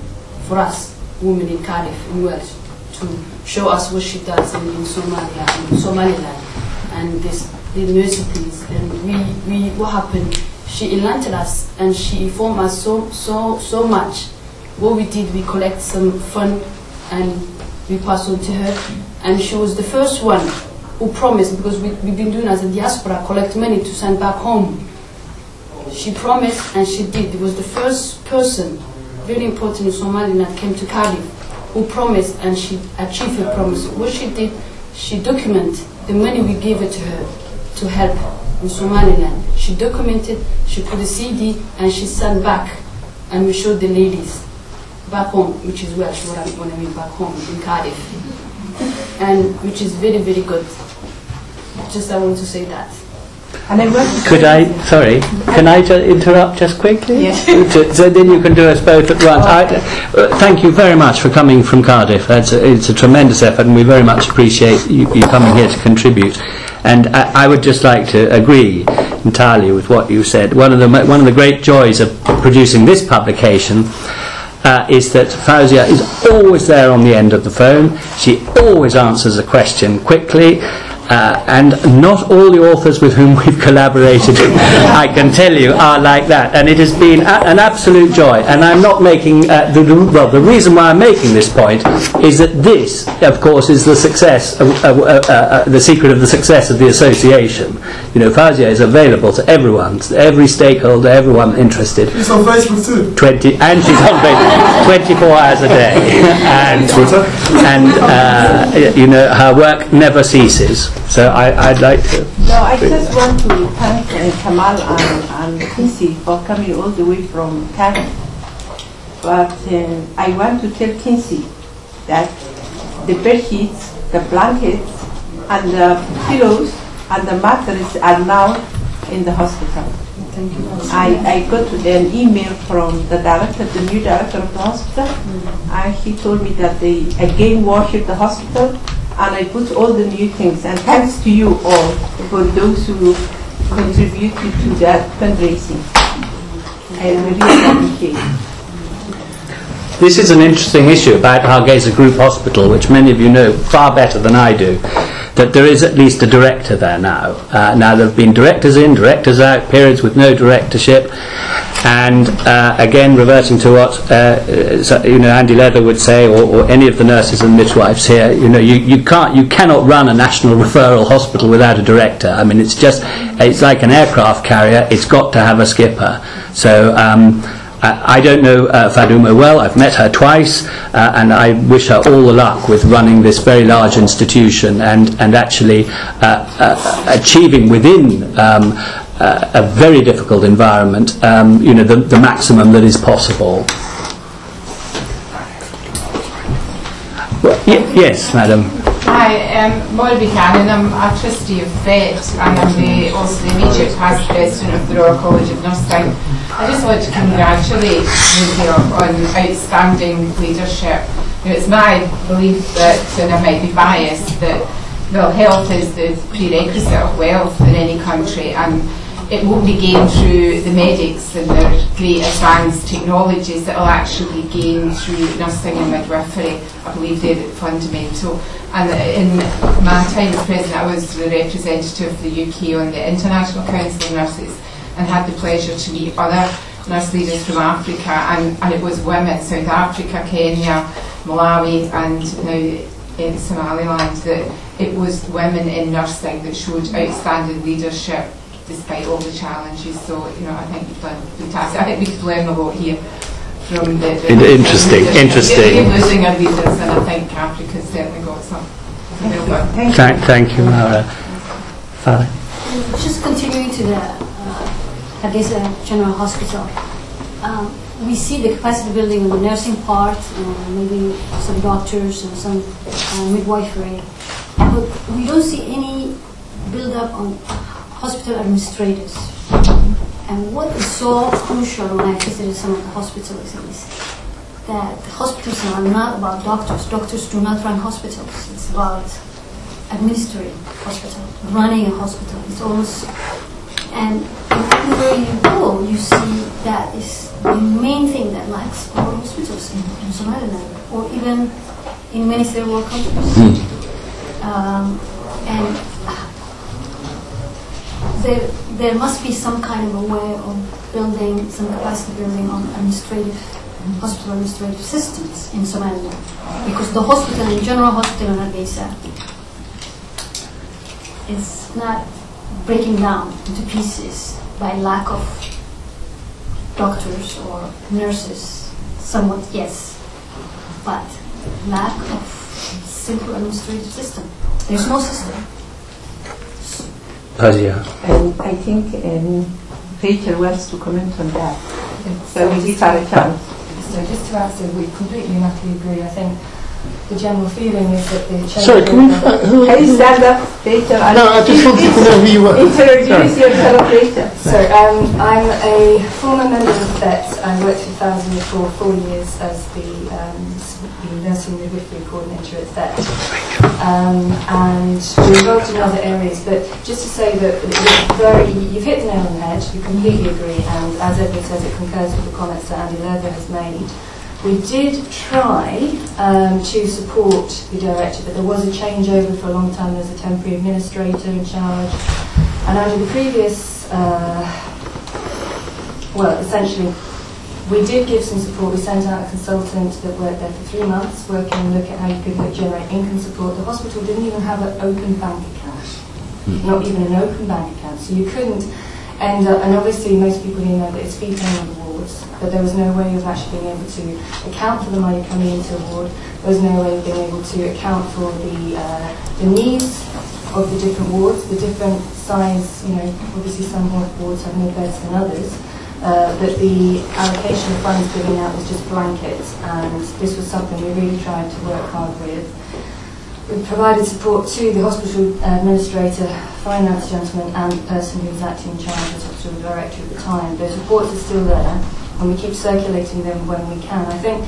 for us, women in Cardiff, in to show us what she does in, in Somalia and Somaliland and this, the universities. And we, we, what happened, she enlightened us and she informed us so, so, so much. What we did, we collect some fund and we passed on to her. And she was the first one who promised, because we, we've been doing as a diaspora, collect money to send back home. She promised and she did. It was the first person, very important in Somaliland, came to Cardiff, who promised and she achieved her promise. What she did, she documented the money we gave it to her to help in Somaliland. She documented, she put a CD and she sent back and we showed the ladies back home, which is what I, what I mean back home in Cardiff. And which is very, very good. Just I want to say that. And I Could I, sorry, can I ju- interrupt just quickly? Yes. So then you can do us both at once. I, uh, thank you very much for coming from Cardiff. That's a, it's a tremendous effort and we very much appreciate you, you coming here to contribute. And I, I would just like to agree entirely with what you said. One of the, one of the great joys of producing this publication uh, is that Fouzia is always there on the end of the phone. She always answers a question quickly. Uh, and not all the authors with whom we've collaborated, I can tell you, are like that. And it has been a- an absolute joy. And I'm not making, uh, the, the, well, the reason why I'm making this point is that this, of course, is the success, of, uh, uh, uh, uh, the secret of the success of the association. You know, Fouzia is available to everyone, to every stakeholder, everyone interested. She's on Facebook too. 20 and she's on Facebook 24 hours a day and Twitter. and uh, you know her work never ceases so I, I'd like to No, I just want to thank uh, Kamal and, and Kinsey for coming all the way from Cardiff. But um, I want to tell Kinsey that the bed sheets, the blankets, and the pillows and the mattress are now in the hospital. Thank you. I, I got an email from the director, the new director of the hospital, and he told me that they again washed the hospital, and I put all the new things. And thanks to you all for those who contributed to that fundraising. I really appreciate. This is an interesting issue about Hargeisa Group Hospital which many of you know far better than I do that there is at least a director there now. Uh, now there have been directors in directors out periods with no directorship and uh, again reverting to what uh, uh, you know Andy Leather would say or, or any of the nurses and midwives here you know you, you can't you cannot run a national referral hospital without a director. I mean it's just it's like an aircraft carrier it's got to have a skipper. So um, I don't know uh, Faduma well. I've met her twice, uh, and I wish her all the luck with running this very large institution and and actually uh, uh, achieving within um, uh, a very difficult environment, um, you know, the, the maximum that is possible. Well, yes, madam. Hi, I'm Molly Buchanan. I'm a trustee of THET and I'm the, also the immediate past president of the Royal College of Nursing. I just want to congratulate you on outstanding leadership. You know, it's my belief that, and I might be biased, that well, health is the prerequisite of wealth in any country and it won't be gained through the medics and their great advanced technologies that will actually be gained through nursing and midwifery. I believe they're fundamental. And in my time as president, I was the representative of the UK on the International Council of Nurses and had the pleasure to meet other nurse leaders from Africa. And, and it was women, South Africa, Kenya, Malawi, and now in Somaliland, that it was women in nursing that showed outstanding leadership despite all the challenges. So, you know, I think you've done fantastic. I think we could learn a lot here from the, the In- interesting, leadership. interesting. You're losing our leaders, and I think Africa's certainly got some. some real good. Thank, thank you, Mara. Father. Just continuing to the uh, Hargeisa General Hospital. Um, we see the capacity building on the nursing part, uh, maybe some doctors and some uh, midwifery, but we don't see any build up on hospital administrators. And what is so crucial when I visited some of the hospitals is that the hospitals are not about doctors. Doctors do not run hospitals. It's about administering hospital, running a hospital. It's almost, and everywhere you go, you see that is the main thing that lacks our hospitals in, in Somaliland, or even in many third world countries. Um, and there, there must be some kind of a way of building some capacity building on administrative hospital administrative systems in Somalia. Because the hospital in general hospital in Hargeisa is not breaking down into pieces by lack of doctors or nurses. Somewhat yes. But lack of simple administrative system. There's no system Fouzia. And I think um, Rachel wants to comment on that. So we give her a chance. So just to answer, we completely and utterly agree. I think the general feeling is that the change Sorry, can we, uh, who, Can you stand up, Rachel? No, I just wanted to know who you were. Introduce Sorry. yourself, Rachel. So um, I'm a former member of THET. I worked with Thousand for four years as the, um, the nursing midwifery coordinator at THET. Um, and we're involved in other areas, but just to say that very, you've hit the nail on the head, we completely agree, and as Edward says, it concurs with the comments that Andy Lerner has made. We did try um, to support the director, but there was a changeover for a long time. There was a temporary administrator in charge. And under the previous, uh, well, essentially, we did give some support. We sent out a consultant that worked there for three months, working and look at how you could look- generate income support. The hospital didn't even have an open bank account, not even an open bank account. So you couldn't end up, and obviously most people here know that it's fee paying on the wards, but there was no way of actually being able to account for the money coming into a ward. There was no way of being able to account for the, uh, the needs of the different wards, the different size, you know, obviously some wards have more beds than others. Uh, but the allocation of funds given out was just blanket, and this was something we really tried to work hard with. We provided support to the hospital administrator, finance gentleman, and the person who was acting in charge as hospital director at the time. Those reports are still there, and we keep circulating them when we can. I think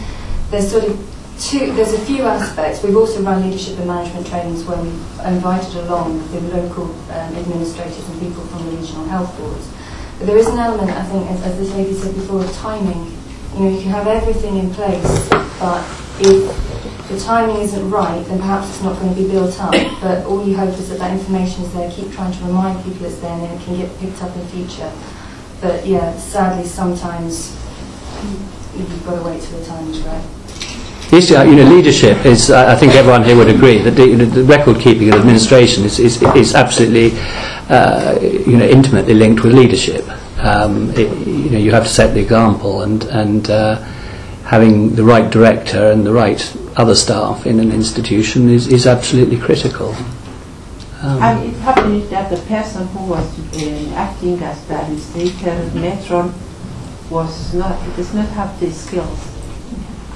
there's sort of two, there's a few aspects. We've also run leadership and management trainings where we've invited along the local um, administrators and people from the regional health boards. There is an element, I think, as, as this lady said before, of timing. You know, you can have everything in place, but if the timing isn't right, then perhaps it's not going to be built up. But all you hope is that that information is there. Keep trying to remind people it's there, and then it can get picked up in future. But yeah, sadly, sometimes you've got to wait till the time is right. The issue, uh, you know, leadership is, I I think everyone here would agree, that the, the record keeping and administration is, is, is absolutely, uh, you know, intimately linked with leadership. Um, it, you know, you have to set the example and, and uh, having the right director and the right other staff in an institution is, is absolutely critical. Um, And it happened that the person who was uh, acting as the administrator, matron, was not, does not have the skills.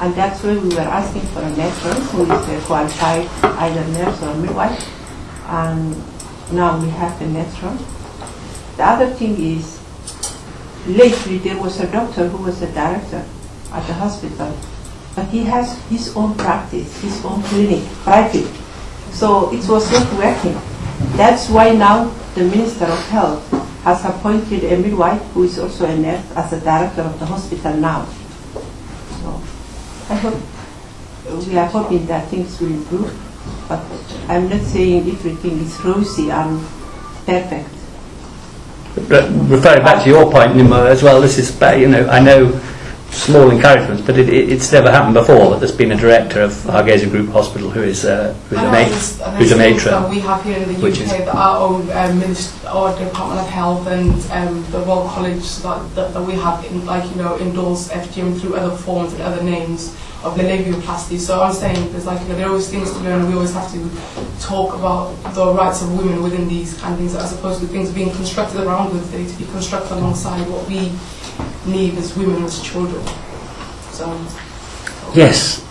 And that's why we were asking for a matron who is a qualified either nurse or midwife. And now we have a matron. The other thing is, lately there was a doctor who was a director at the hospital, but he has his own practice, his own clinic, private. So it was not working. That's why now the Minister of Health has appointed a midwife who is also a nurse as a director of the hospital now. So I hope, we are hoping that things will improve, but I'm not saying everything is rosy and perfect. But referring back to your point, Nima, as well, this is, you know, I know small encouragements, but it, it, it's never happened before that there's been a director of Hargeisa Group Hospital who is, uh, who's, I a know ma- there's- and who's a there's things that matron. we have here in the which UK is- that our own um, minist- our Department of Health and um, the Royal College that, that, that we have in, like you know endorse FGM through other forms and other names of the labioplasty. So I'm saying there's like you know, there are always things to learn. We always have to talk about the rights of women within these kind of things as opposed to things being constructed around with. They need to be constructed alongside what we need as women as children. um, Yes.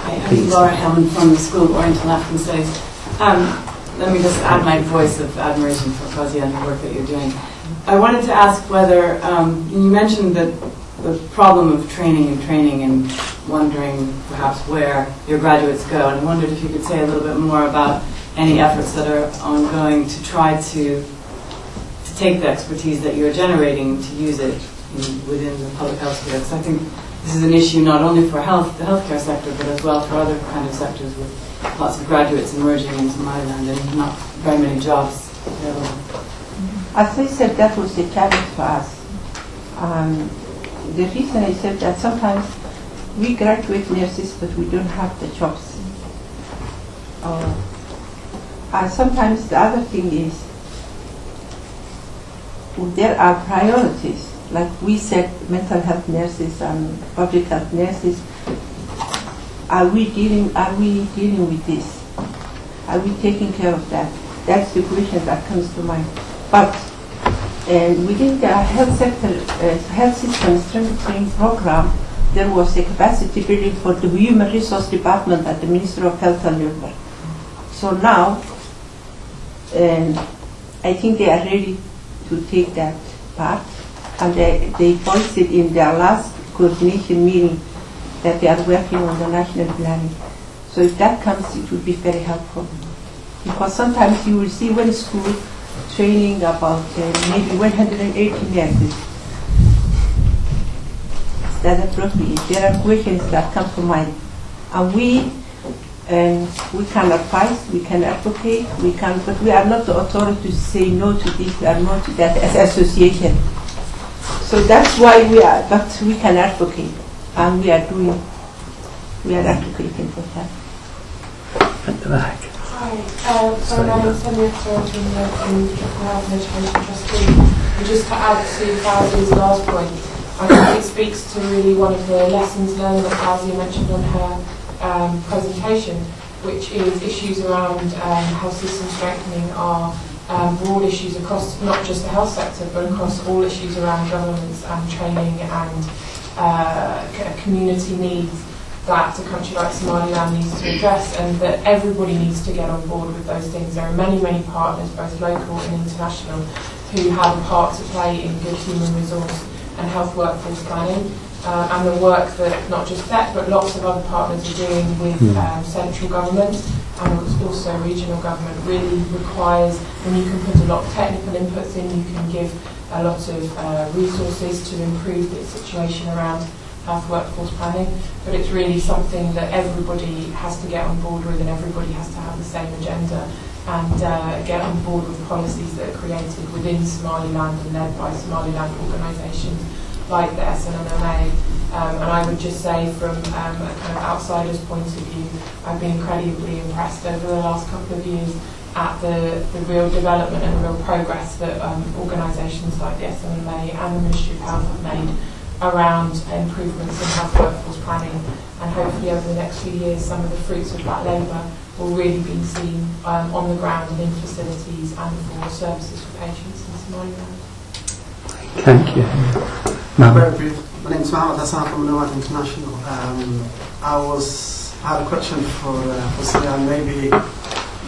Hi, I'm Please. Laura Hellman from the School of Oriental African Studies. Um, let me just add my voice of admiration for Fouzia and the work that you're doing. I wanted to ask whether, um, you mentioned that the problem of training and training and wondering perhaps where your graduates go, and I wondered if you could say a little bit more about any efforts that are ongoing to try to, to take the expertise that you're generating to use it in, within the public health sphere. Because I think this is an issue not only for health, the healthcare sector, but as well for other kind of sectors with lots of graduates emerging in Somaliland and not very many jobs available. As I said, that was the challenge for us. Um, the reason I said that sometimes we graduate nurses, but we don't have the jobs. Uh, and sometimes the other thing is there are priorities. Like we said, mental health nurses and public health nurses. Are we dealing? Are we dealing with this? Are we taking care of that? That's the question that comes to mind. But within the health sector, uh, health system strengthening program, there was a capacity building for the human resource department at the Ministry of Health and Labour. So now, um, I think they are ready to take that part, and they, they voiced it in their last coordination meeting that they are working on the national planning. So if that comes, it would be very helpful. Because sometimes you will see one school training about uh, maybe 180 nurses. Is that appropriate? There are questions that come to mind. And we, um, we can advise, we can advocate, we can, but we are not the authority to say no to this, we are not to that as association. So that's why we are, but we can advocate, and we are doing, we are advocating for that. At the back. Hi, so my name is Sonia Thornton, I'm and Education Trustee. And just to add to Fouzia's last point, I think it speaks to really one of the lessons learned that Fouzia mentioned on her um, presentation, which is issues around um, health system strengthening are um, broad issues across not just the health sector, but across all issues around governance and training and uh, community needs that a country like Somaliland needs to address and that everybody needs to get on board with those things. There are many, many partners, both local and international, who have a part to play in good human resource and health workforce planning. Uh, and the work that not just that, but lots of other partners are doing with Hmm. um, central government and also regional government really requires, when you can put a lot of technical inputs in, you can give a lot of uh, resources to improve the situation around health workforce planning, but it's really something that everybody has to get on board with and everybody has to have the same agenda and uh, get on board with policies that are created within Somaliland and led by Somaliland organisations like the SNMMA. Um, and I would just say from um, a kind of outsider's point of view, I've been incredibly impressed over the last couple of years at the, the real development and real progress that um, organisations like the SNMA and the Ministry of Health have made around improvements in health workforce planning and hopefully over the next few years some of the fruits of that labour will really be seen um, on the ground and in facilities and for services for patients in Somaliland. Thank you. Very brief. My name is Mohammed Hassan from Nomad International. Um, I was I had a question for uh, for Sia and maybe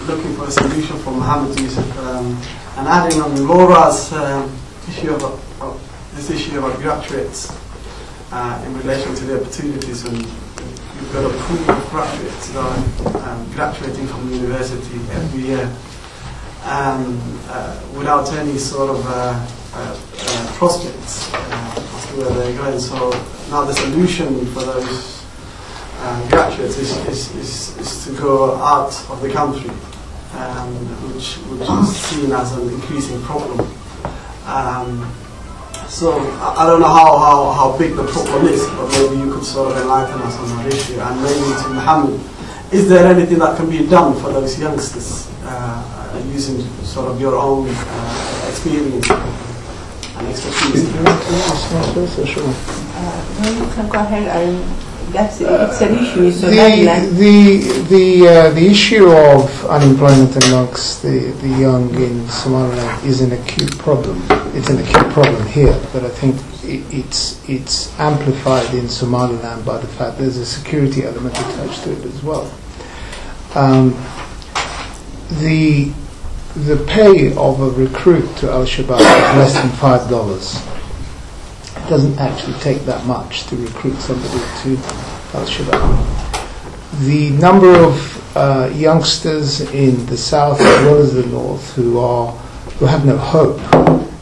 looking for a solution for Mohammed Yusef um, and adding on Laura's um, issue of, of this issue about graduates uh, in relation to the opportunities when you've got a pool of graduates that are um, graduating from university every year um, uh, without any sort of uh, uh, uh, prospects uh, as to where they're going. So now the solution for those um, graduates is, is, is, is to go out of the country, um, which, which is seen as an increasing problem. Um, so I, I don't know how, how, how big the problem is, but maybe you could sort of enlighten us on that issue. And maybe to Mohammed, is there anything that can be done for those youngsters uh, uh, using sort of your own uh, experience and expertise? Uh, no, you can go ahead. I'm That's it's an issue The, the, the, uh, the issue of unemployment amongst the, the young in Somaliland is an acute problem. It's an acute problem here, but I think it, it's, it's amplified in Somaliland by the fact there's a security element attached to it as well. Um, the, the pay of a recruit to Al Shabaab is less than five dollars. It doesn't actually take that much to recruit somebody to Al Shabaab. The number of uh, youngsters in the south as well as the north who are who have no hope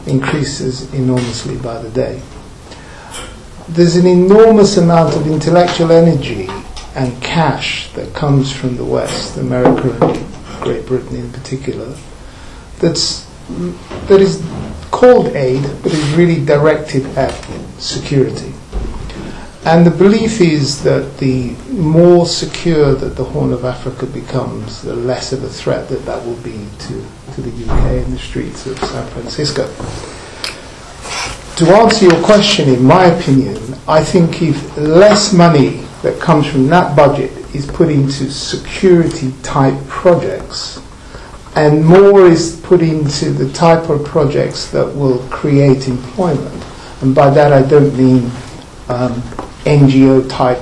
increases enormously by the day. There's an enormous amount of intellectual energy and cash that comes from the West, America and Great Britain in particular, that's that is called aid, but is really directed at security. And the belief is that the more secure that the Horn of Africa becomes, the less of a threat that that will be to, to the UK and the streets of San Francisco. To answer your question, in my opinion, I think if less money that comes from that budget is put into security type projects, and more is put into the type of projects that will create employment. And by that I don't mean um, NGO type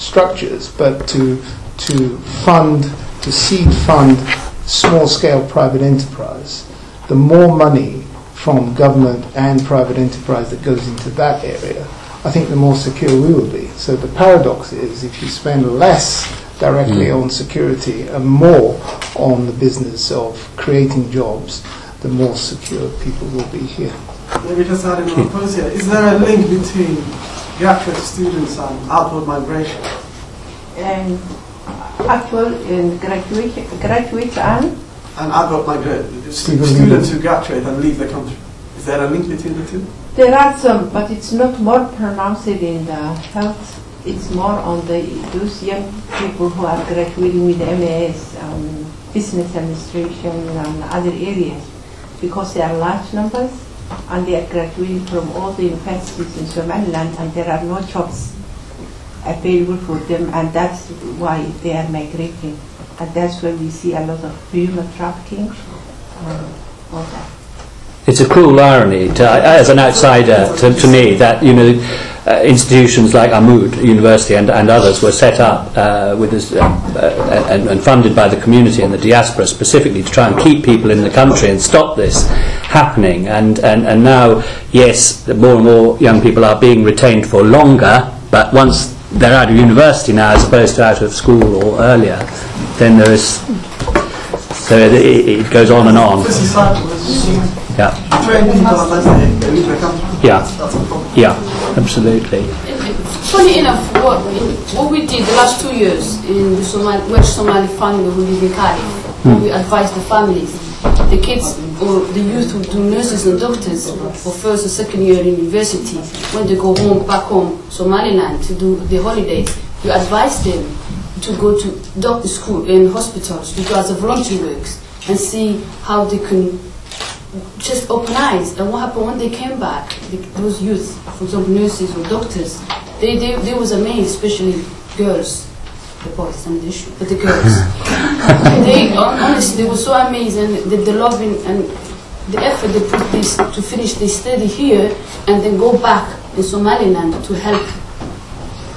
structures, but to, to fund, to seed fund small scale private enterprise. The more money from government and private enterprise that goes into that area, I think the more secure we will be. So the paradox is if you spend less directly Mm. on security and more on the business of creating jobs, the more secure people will be here. Maybe just adding on hmm. pose here. Is there a link between graduate students and outward migration? And actual in graduate, graduate and And outward migration? Students who graduate and leave the country. Is there a link between the two? there are some, but it's not more pronounced in the health. It's more on the those young people who are graduating with MAS, um, business administration, and other areas, because there are large numbers, and they are graduating from all the universities in Somaliland, and there are no jobs available for them, and that's why they are migrating, and that's why we see a lot of human trafficking, and all that. It's a cruel irony, to, as an outsider, to, to me, that you know uh, institutions like Amoud University and, and others were set up uh, with this, uh, uh, and, and funded by the community and the diaspora specifically to try and keep people in the country and stop this happening. And, and, and now, yes, more and more young people are being retained for longer, but once they're out of university now, as opposed to out of school or earlier, then there is. So it, it goes on and on. This is like was Yeah. train people unless they, they leave the country. Yeah. That's a problem. Yeah, absolutely. Funny enough, what, what we did the last two years in the Somali, West Somali family who live in Cardiff, when hmm. we advised the families, the kids or the youth who do nurses and doctors for first or second year in university, when they go home, back home, Somaliland to do the holidays, we advise them to go to doctor school in hospitals to do as a voluntary works and see how they can just open eyes. And what happened when they came back, the, those youth, for example, nurses or doctors, they, they, they was amazed, especially girls, the boys and the issue, but the girls. they honestly, they were so amazed and the, the loving and the effort they put this to finish their study here and then go back in Somaliland to help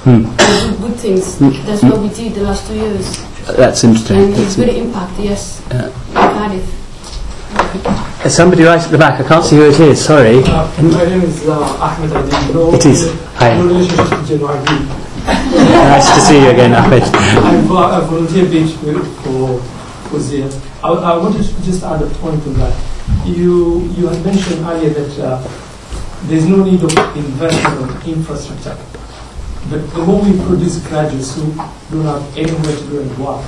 Hmm. and do good things. That's what we did the last two years. That's interesting. And it's very impact, yes. Yeah. Cardiff. There's somebody right at the back. I can't see who it is. Sorry. My name is uh, Ahmed Adi. No, It is. Hi. No relationship with General Nice to see you again, Ahmed. I, vo- I volunteer page for for Zia. I, I wanted to just add a point on that. You you had mentioned earlier that uh, there's no need of investment on infrastructure. But the more we produce graduates who don't have anywhere to go and work,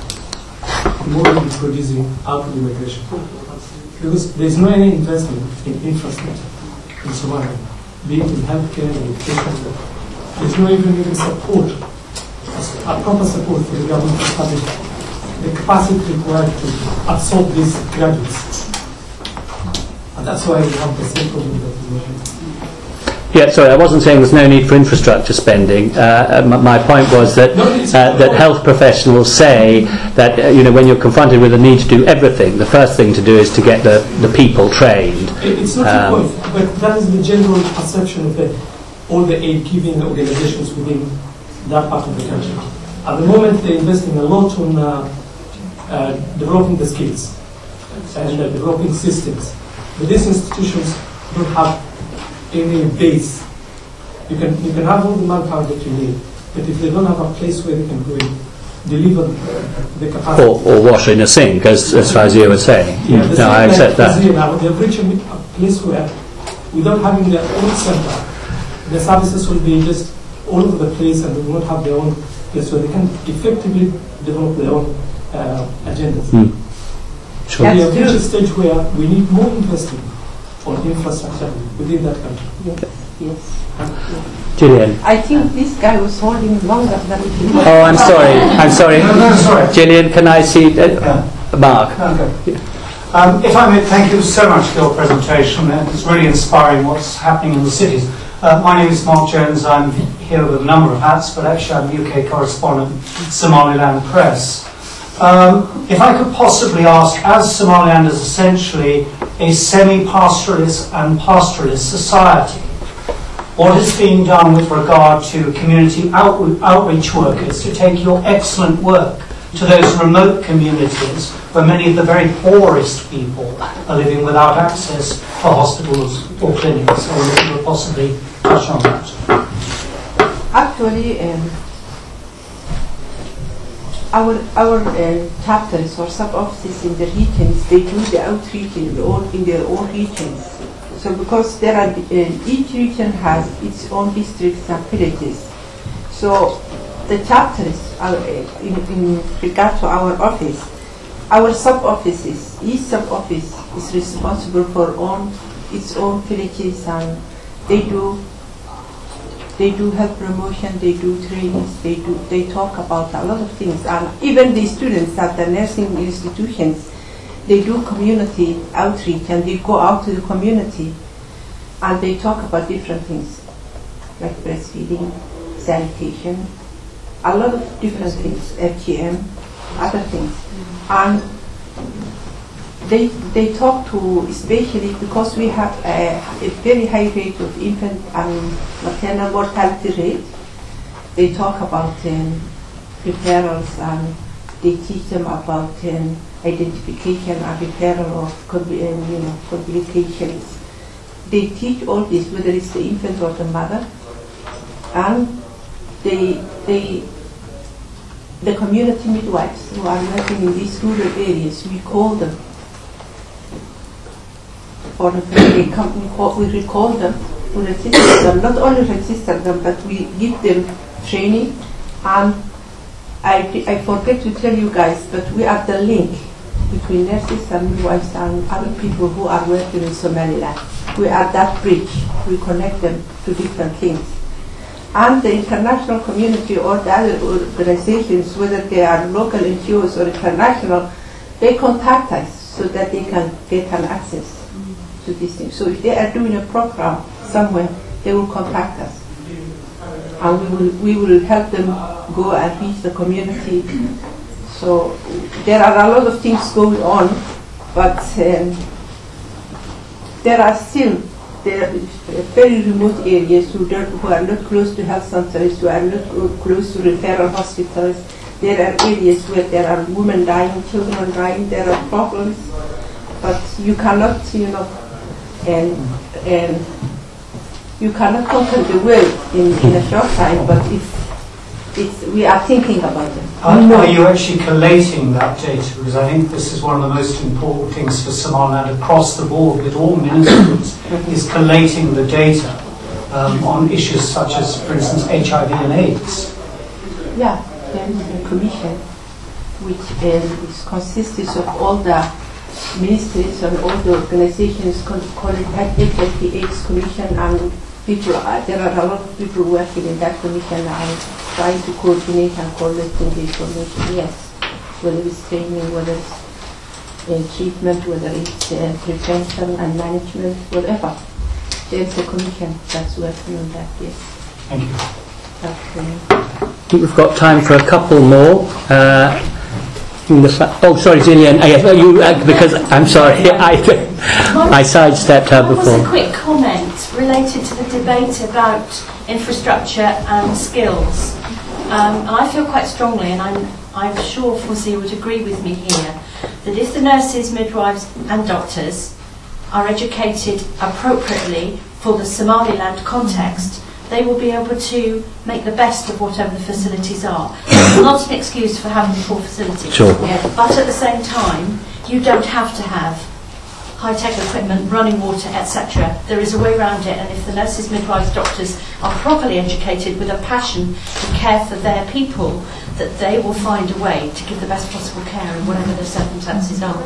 the more we'll be producing outward immigration. Because there's no any investment in infrastructure in Somalia, be it in healthcare education. There's no even even support, a proper support for the government to establish the capacity required to absorb these graduates. And that's why we have the same problem that we mentioned. Yeah, sorry, I wasn't saying there's no need for infrastructure spending. Uh, m- my point was that uh, that health professionals say that uh, you know when you're confronted with a need to do everything, the first thing to do is to get the, the people trained. It's not Um, point, but that is the general perception of the, all the aid-giving organizations within that part of the country. At the moment, they're investing a lot on uh, uh, developing the skills and uh, developing systems. But these institutions don't have any base. You can, you can have all the manpower that you need, but if they don't have a place where they can go and deliver the capacity. Or, or wash in a sink, as, as Fouzia was saying. Yeah, the no, I accept that. Now they've reached a place where, without having their own center, the services will be just all over the place and they will not have their own place where they can effectively develop their own uh, agendas. Hmm. So we have reached a stage where we need more investment on infrastructure within that country. Yes. yes. Gillian. I think this guy was holding longer than he Oh, I'm sorry. I'm sorry. No, no, sorry. Gillian, can I see uh, Mark? Okay. Um, if I may, thank you so much for your presentation. and It's really inspiring what's happening in the cities. Uh, my name is Mark Jones. I'm here with a number of hats, but actually I'm UK correspondent at Somaliland Press. Um, if I could possibly ask, as Somaliland is essentially a semi-pastoralist and pastoralist society, what is being done with regard to community outre- outreach workers to take your excellent work to those remote communities where many of the very poorest people are living without access to hospitals or clinics? You could possibly touch on that. Actually, um, our our uh, chapters or sub offices in the regions they do the outreach in, own, in their own regions. So because there are uh, each region has its own districts and villages. So the chapters are, uh, in, in regard to our office, our sub offices, each sub office is responsible for own its own villages and they do they do health promotion, they do trainings, they do they talk about a lot of things, and even the students at the nursing institutions, they do community outreach and they go out to the community, and they talk about different things, like breastfeeding, sanitation, a lot of different things, FGM, other things, and they, they talk to, especially because we have a, a very high rate of infant and maternal mortality rate, they talk about um, referrals and they teach them about um, identification and referral of um, you know, complications. They teach all this, whether it's the infant or the mother, and they, they the community midwives who are working in these rural areas, we call them for we, call, we recall them, we register them, not only register them, but we give them training. And I, I forget to tell you guys, but we are the link between nurses and midwives and other people who are working in Somaliland. We are that bridge. We connect them to different things. And the international community or the other organizations, whether they are local NGOs or international, they contact us so that they can get an access to these things. So if they are doing a program somewhere, they will contact us. And we will, we will help them go and reach the community. So there are a lot of things going on, but um, there are still there very remote areas who, who are not close to health centers, who are not close to referral hospitals. There are areas where there are women dying, children dying, there are problems, but you cannot, you know, and, and you cannot conquer the world in, in a short time, but it's, it's, we are thinking about it. Are, are you actually collating that data? Because I think this is one of the most important things for Somaliland across the board with all ministries, is collating the data um, on issues such as, for instance, HIV and AIDS. Yeah, there is a commission which um, is consists of all the ministries and all the organizations con- called it HIV AIDS Commission and people, uh, there are a lot of people working in that commission and trying to coordinate and collect the information, yes. Whether it's training, whether it's uh, treatment, whether it's uh, prevention and management, whatever. There is a commission that's working on that, yes. Thank you. Okay. I think we've got time for a couple more. Uh, in the oh, sorry, Gillian. Uh, you, uh, because I'm sorry, I, I sidestepped her What was a before. quick comment related to the debate about infrastructure and skills? Um, and I feel quite strongly, and I'm, I'm sure Fouzia would agree with me here, that if the nurses, midwives, and doctors are educated appropriately for the Somaliland context, they will be able to make the best of whatever the facilities are. Not an excuse for having poor facilities. Sure. But at the same time, you don't have to have high-tech equipment, running water, etc. There is a way around it, and if the nurses, midwives, doctors are properly educated with a passion to care for their people, that they will find a way to give the best possible care in whatever the circumstances are.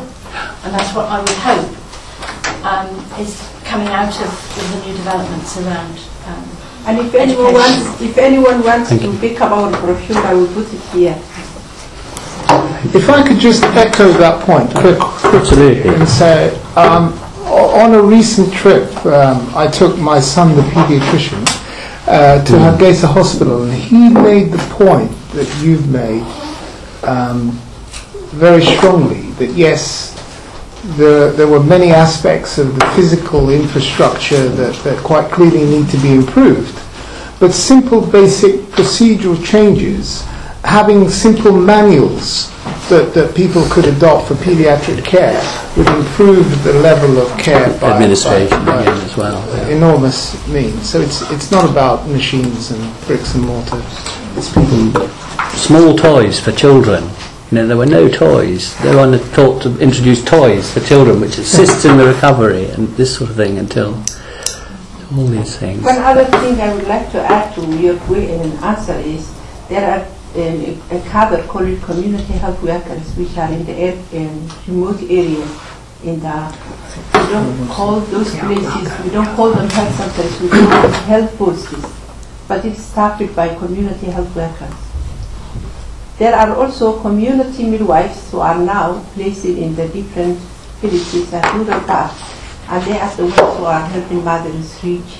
And that's what I would hope um, is coming out of the new developments around. And if anyone wants, if anyone wants to pick up our brochure, I will put it here. If I could just echo that point quick, quickly and say, um, on a recent trip, um, I took my son, the paediatrician, uh, to Hargeisa Hospital, and he made the point that you've made um, very strongly, that yes, there, there were many aspects of the physical infrastructure that, that quite clearly need to be improved, but simple basic procedural changes, having simple manuals that, that people could adopt for pediatric care would improve the level of care by, Administration by, by as well. enormous means. So it's, it's not about machines and bricks and mortar, it's people. Small toys for children. Know, there were no toys. They were thought to introduce toys for children, which assists in the recovery and this sort of thing until all these things. One other thing I would like to add to your answer is there are um, a cover called community health workers which are in the um, remote areas in the we don't call those places we don't call them health centers we call them health posts but it's staffed by community health workers there are also community midwives who are now placed in the different villages and rural parts and they are the ones who are helping mothers reach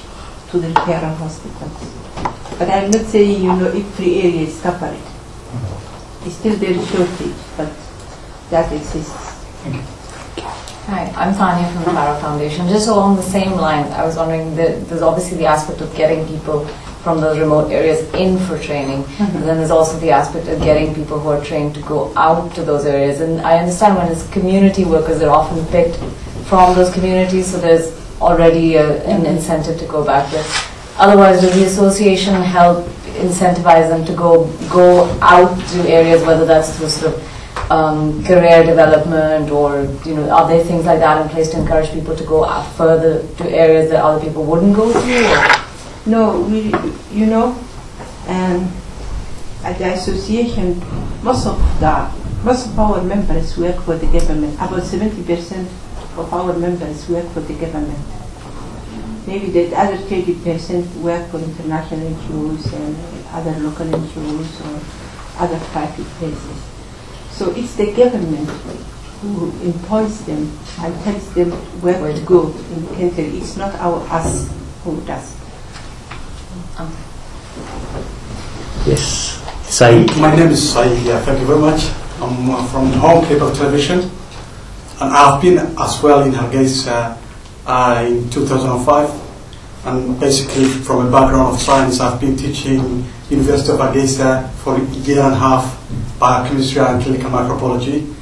to the referral hospitals. But I'm not saying, you know, every area is covered. It's still there is shortage, but that exists. Hi, I'm Tanya from the Barrow Foundation. Just along the same line, I was wondering, that there's obviously the aspect of getting people from those remote areas in for training, Mhm. and then there's also the aspect of getting people who are trained to go out to those areas. And I understand when it's community workers, they're often picked from those communities, so there's already a, an incentive to go back there. Otherwise, does the association help incentivize them to go go out to areas, whether that's through sort of um, career development or you know are there things like that in place to encourage people to go further to areas that other people wouldn't go to? Or? No, we, you know, um, at the association, most of the most of our members work for the government. About 70% of our members work for the government. Maybe the other 30% work for international NGOs and other local NGOs or other private places. So it's the government who employs them and tells them where to go in the country. It's not our us who does. Yes. Saeed. My name is Saeed. Yeah, thank you very much. I'm uh, from Horn Cable Television, and I've been as well in Hargeisa uh, in 2005. And basically, from a background of science, I've been teaching University of Hargeisa for a year and a half biochemistry and clinical microbiology.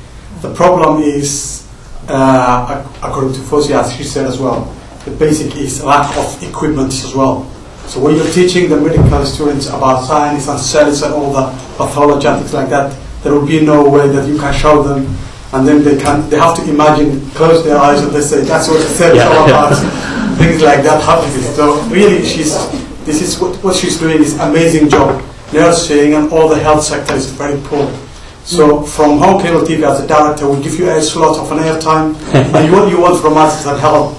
The problem is, uh, according to Fouzia, as she said as well, the basic is lack of equipment as well. So when you're teaching the medical students about science and cells and all the pathology and things like that, there will be no way that you can show them, and then they can they have to imagine, close their eyes, and they say that's what the cells Yeah, are about. things like that happening. So really, she's this is what, what she's doing is amazing job. Nursing and all the health sector is very poor. So from Horn Cable TV as a director, we give you a slot of an airtime, and you, what you want from us is that help.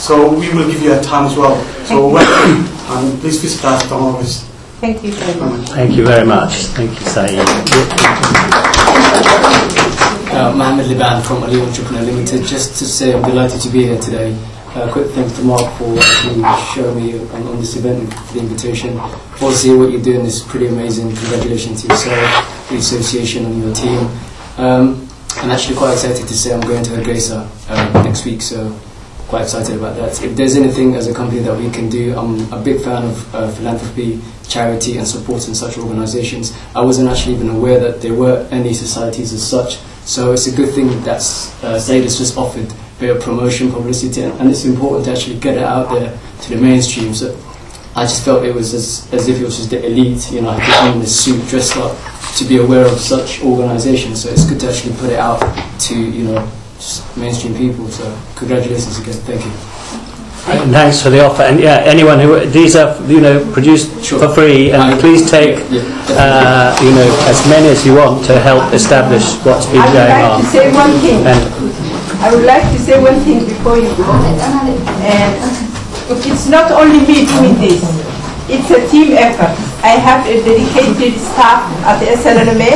So we will give you a time as well. So and please visit us always. Thank you very much. Thank you very much. Thank you, Saeed. Uh, Mohammed Liban from Ali Entrepreneur Limited. Just to say I'm delighted to be here today. a quick thanks to Mark for actually showing me on, on this event and for the invitation. Obviously, what you're doing is pretty amazing. Congratulations to yourself, the association, and your team. Um, I'm actually quite excited to say I'm going to Hargeisa um, next week, so quite excited about that. If there's anything as a company that we can do, I'm a big fan of uh, philanthropy, charity, and supporting such organisations. I wasn't actually even aware that there were any societies as such, so it's a good thing that uh, has just offered bit of promotion, publicity, and, it's important to actually get it out there to the mainstream. So I just felt it was as, as if it was just the elite, you know, I put on this suit, dressed up, to be aware of such organisations. So it's good to actually put it out to, you know, just mainstream people. So congratulations again. Thank you. And thanks for the offer. And yeah, anyone who these are you know produced for free, and please take uh, you know as many as you want to help establish what's been going on. I would going like on. to say one thing. And I would like to say one thing before you go. And it's not only me doing this. It's a team effort. I have a dedicated staff at the SLNMA.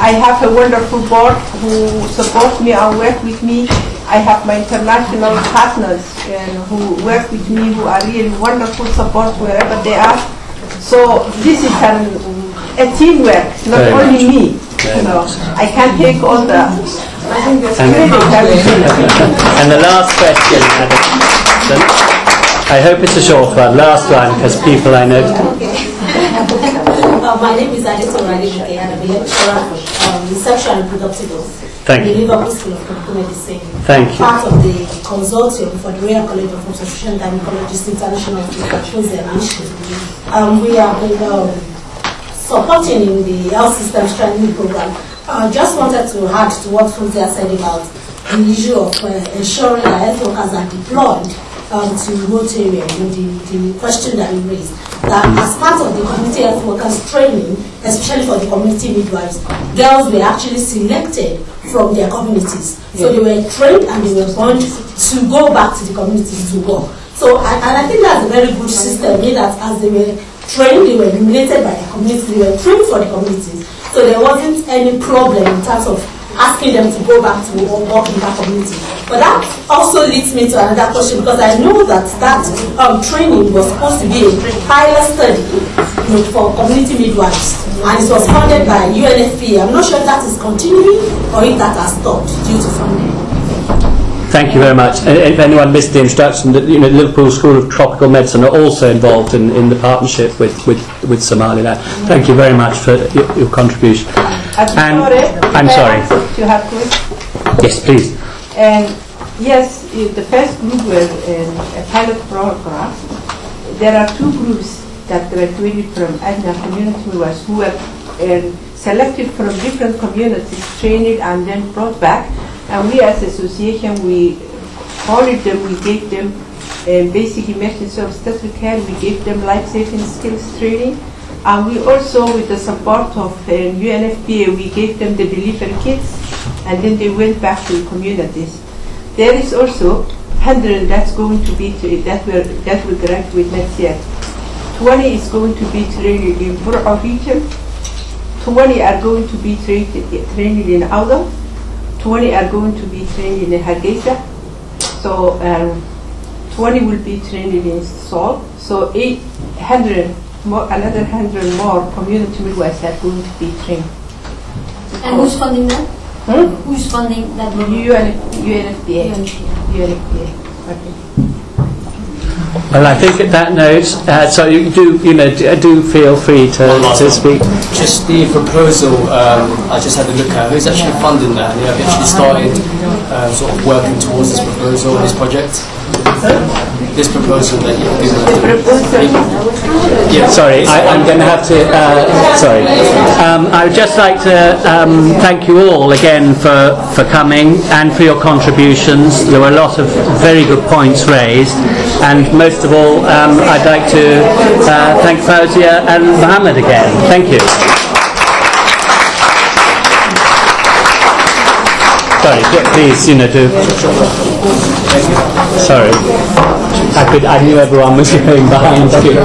I have a wonderful board who support me and work with me. I have my international partners and who work with me who are really wonderful support wherever they are. So this is an, a teamwork, not Very only much. me. Very So I can't take all the credit. and the last question, Adam. I hope it's a short one. Last one, because people I know. Uh, my name is Adito Radike and I'm a lecturer um, sexual and reproductive health Thank in the. Liverpool School of Medical Medicine. Thank you. Part of the consortium for the Royal College of Obstetrician and Gynecologists International. Um, we have been um, supporting in the health systems training program. I just wanted to add to what Fouzia said about the issue of uh, ensuring that health workers are deployed um, to remote areas, you know, the, the question that you raised. That as part of the community health workers training, especially for the community midwives, girls were actually selected from their communities. So they were trained and they were born to go back to the communities to work. So I, and I think that's a very good system, in that as they were trained, they were nominated by the community, they were trained for the communities. So there wasn't any problem in terms of asking them to go back to work in that community. But that also leads me to another question because I know that that um, training was supposed to be a pilot study you know, for community midwives and it was funded by UNFPA. I'm not sure if that is continuing or if that has stopped due to funding. Thank you very much. If anyone missed the introduction, you know, Liverpool School of Tropical Medicine are also involved in, in the partnership with, with, with Somaliland. Thank you very much for your, your contribution. And I'm sorry. To have. Yes, please. And yes, the first group was in a pilot program. There are two groups that graduated from Edna community midwives who were um, selected from different communities, trained and then brought back. And we as association, we followed them, we gave them um, basic emergency obstetric care, we gave them life-saving skills training. And we also, with the support of um, UNFPA, we gave them the delivery kits, and then they went back to the communities. There is also 100 that's going to be tra- that will that will graduate next year. 20 is going to be trained in Burqa region. 20 are going to be trained trained in Awdal. 20 are going to be trained in Hargeisa. So um, 20 will be trained in Sool. So 800 more, another 100 more community midwives are going to be trained. And who's funding that? Hmm? Who's funding that? UN, UNFPA. UNFPA. Okay. Well, I think at that note, uh, so you do, you know, do, do feel free to, to speak. Just the proposal, um, I just had a look at. Who's actually funding that? And have actually started uh, sort of working towards this proposal, this project? This proposal that you've given. Yeah, sorry, I, I'm going to have to. Uh, sorry, um, I would just like to um, thank you all again for for coming and for your contributions. There were a lot of very good points raised, and most of all, um, I'd like to uh, thank Fouzia and Mohammed again. Thank you. sorry, get please, you know, to. Sorry, I could. I knew everyone was going behind you.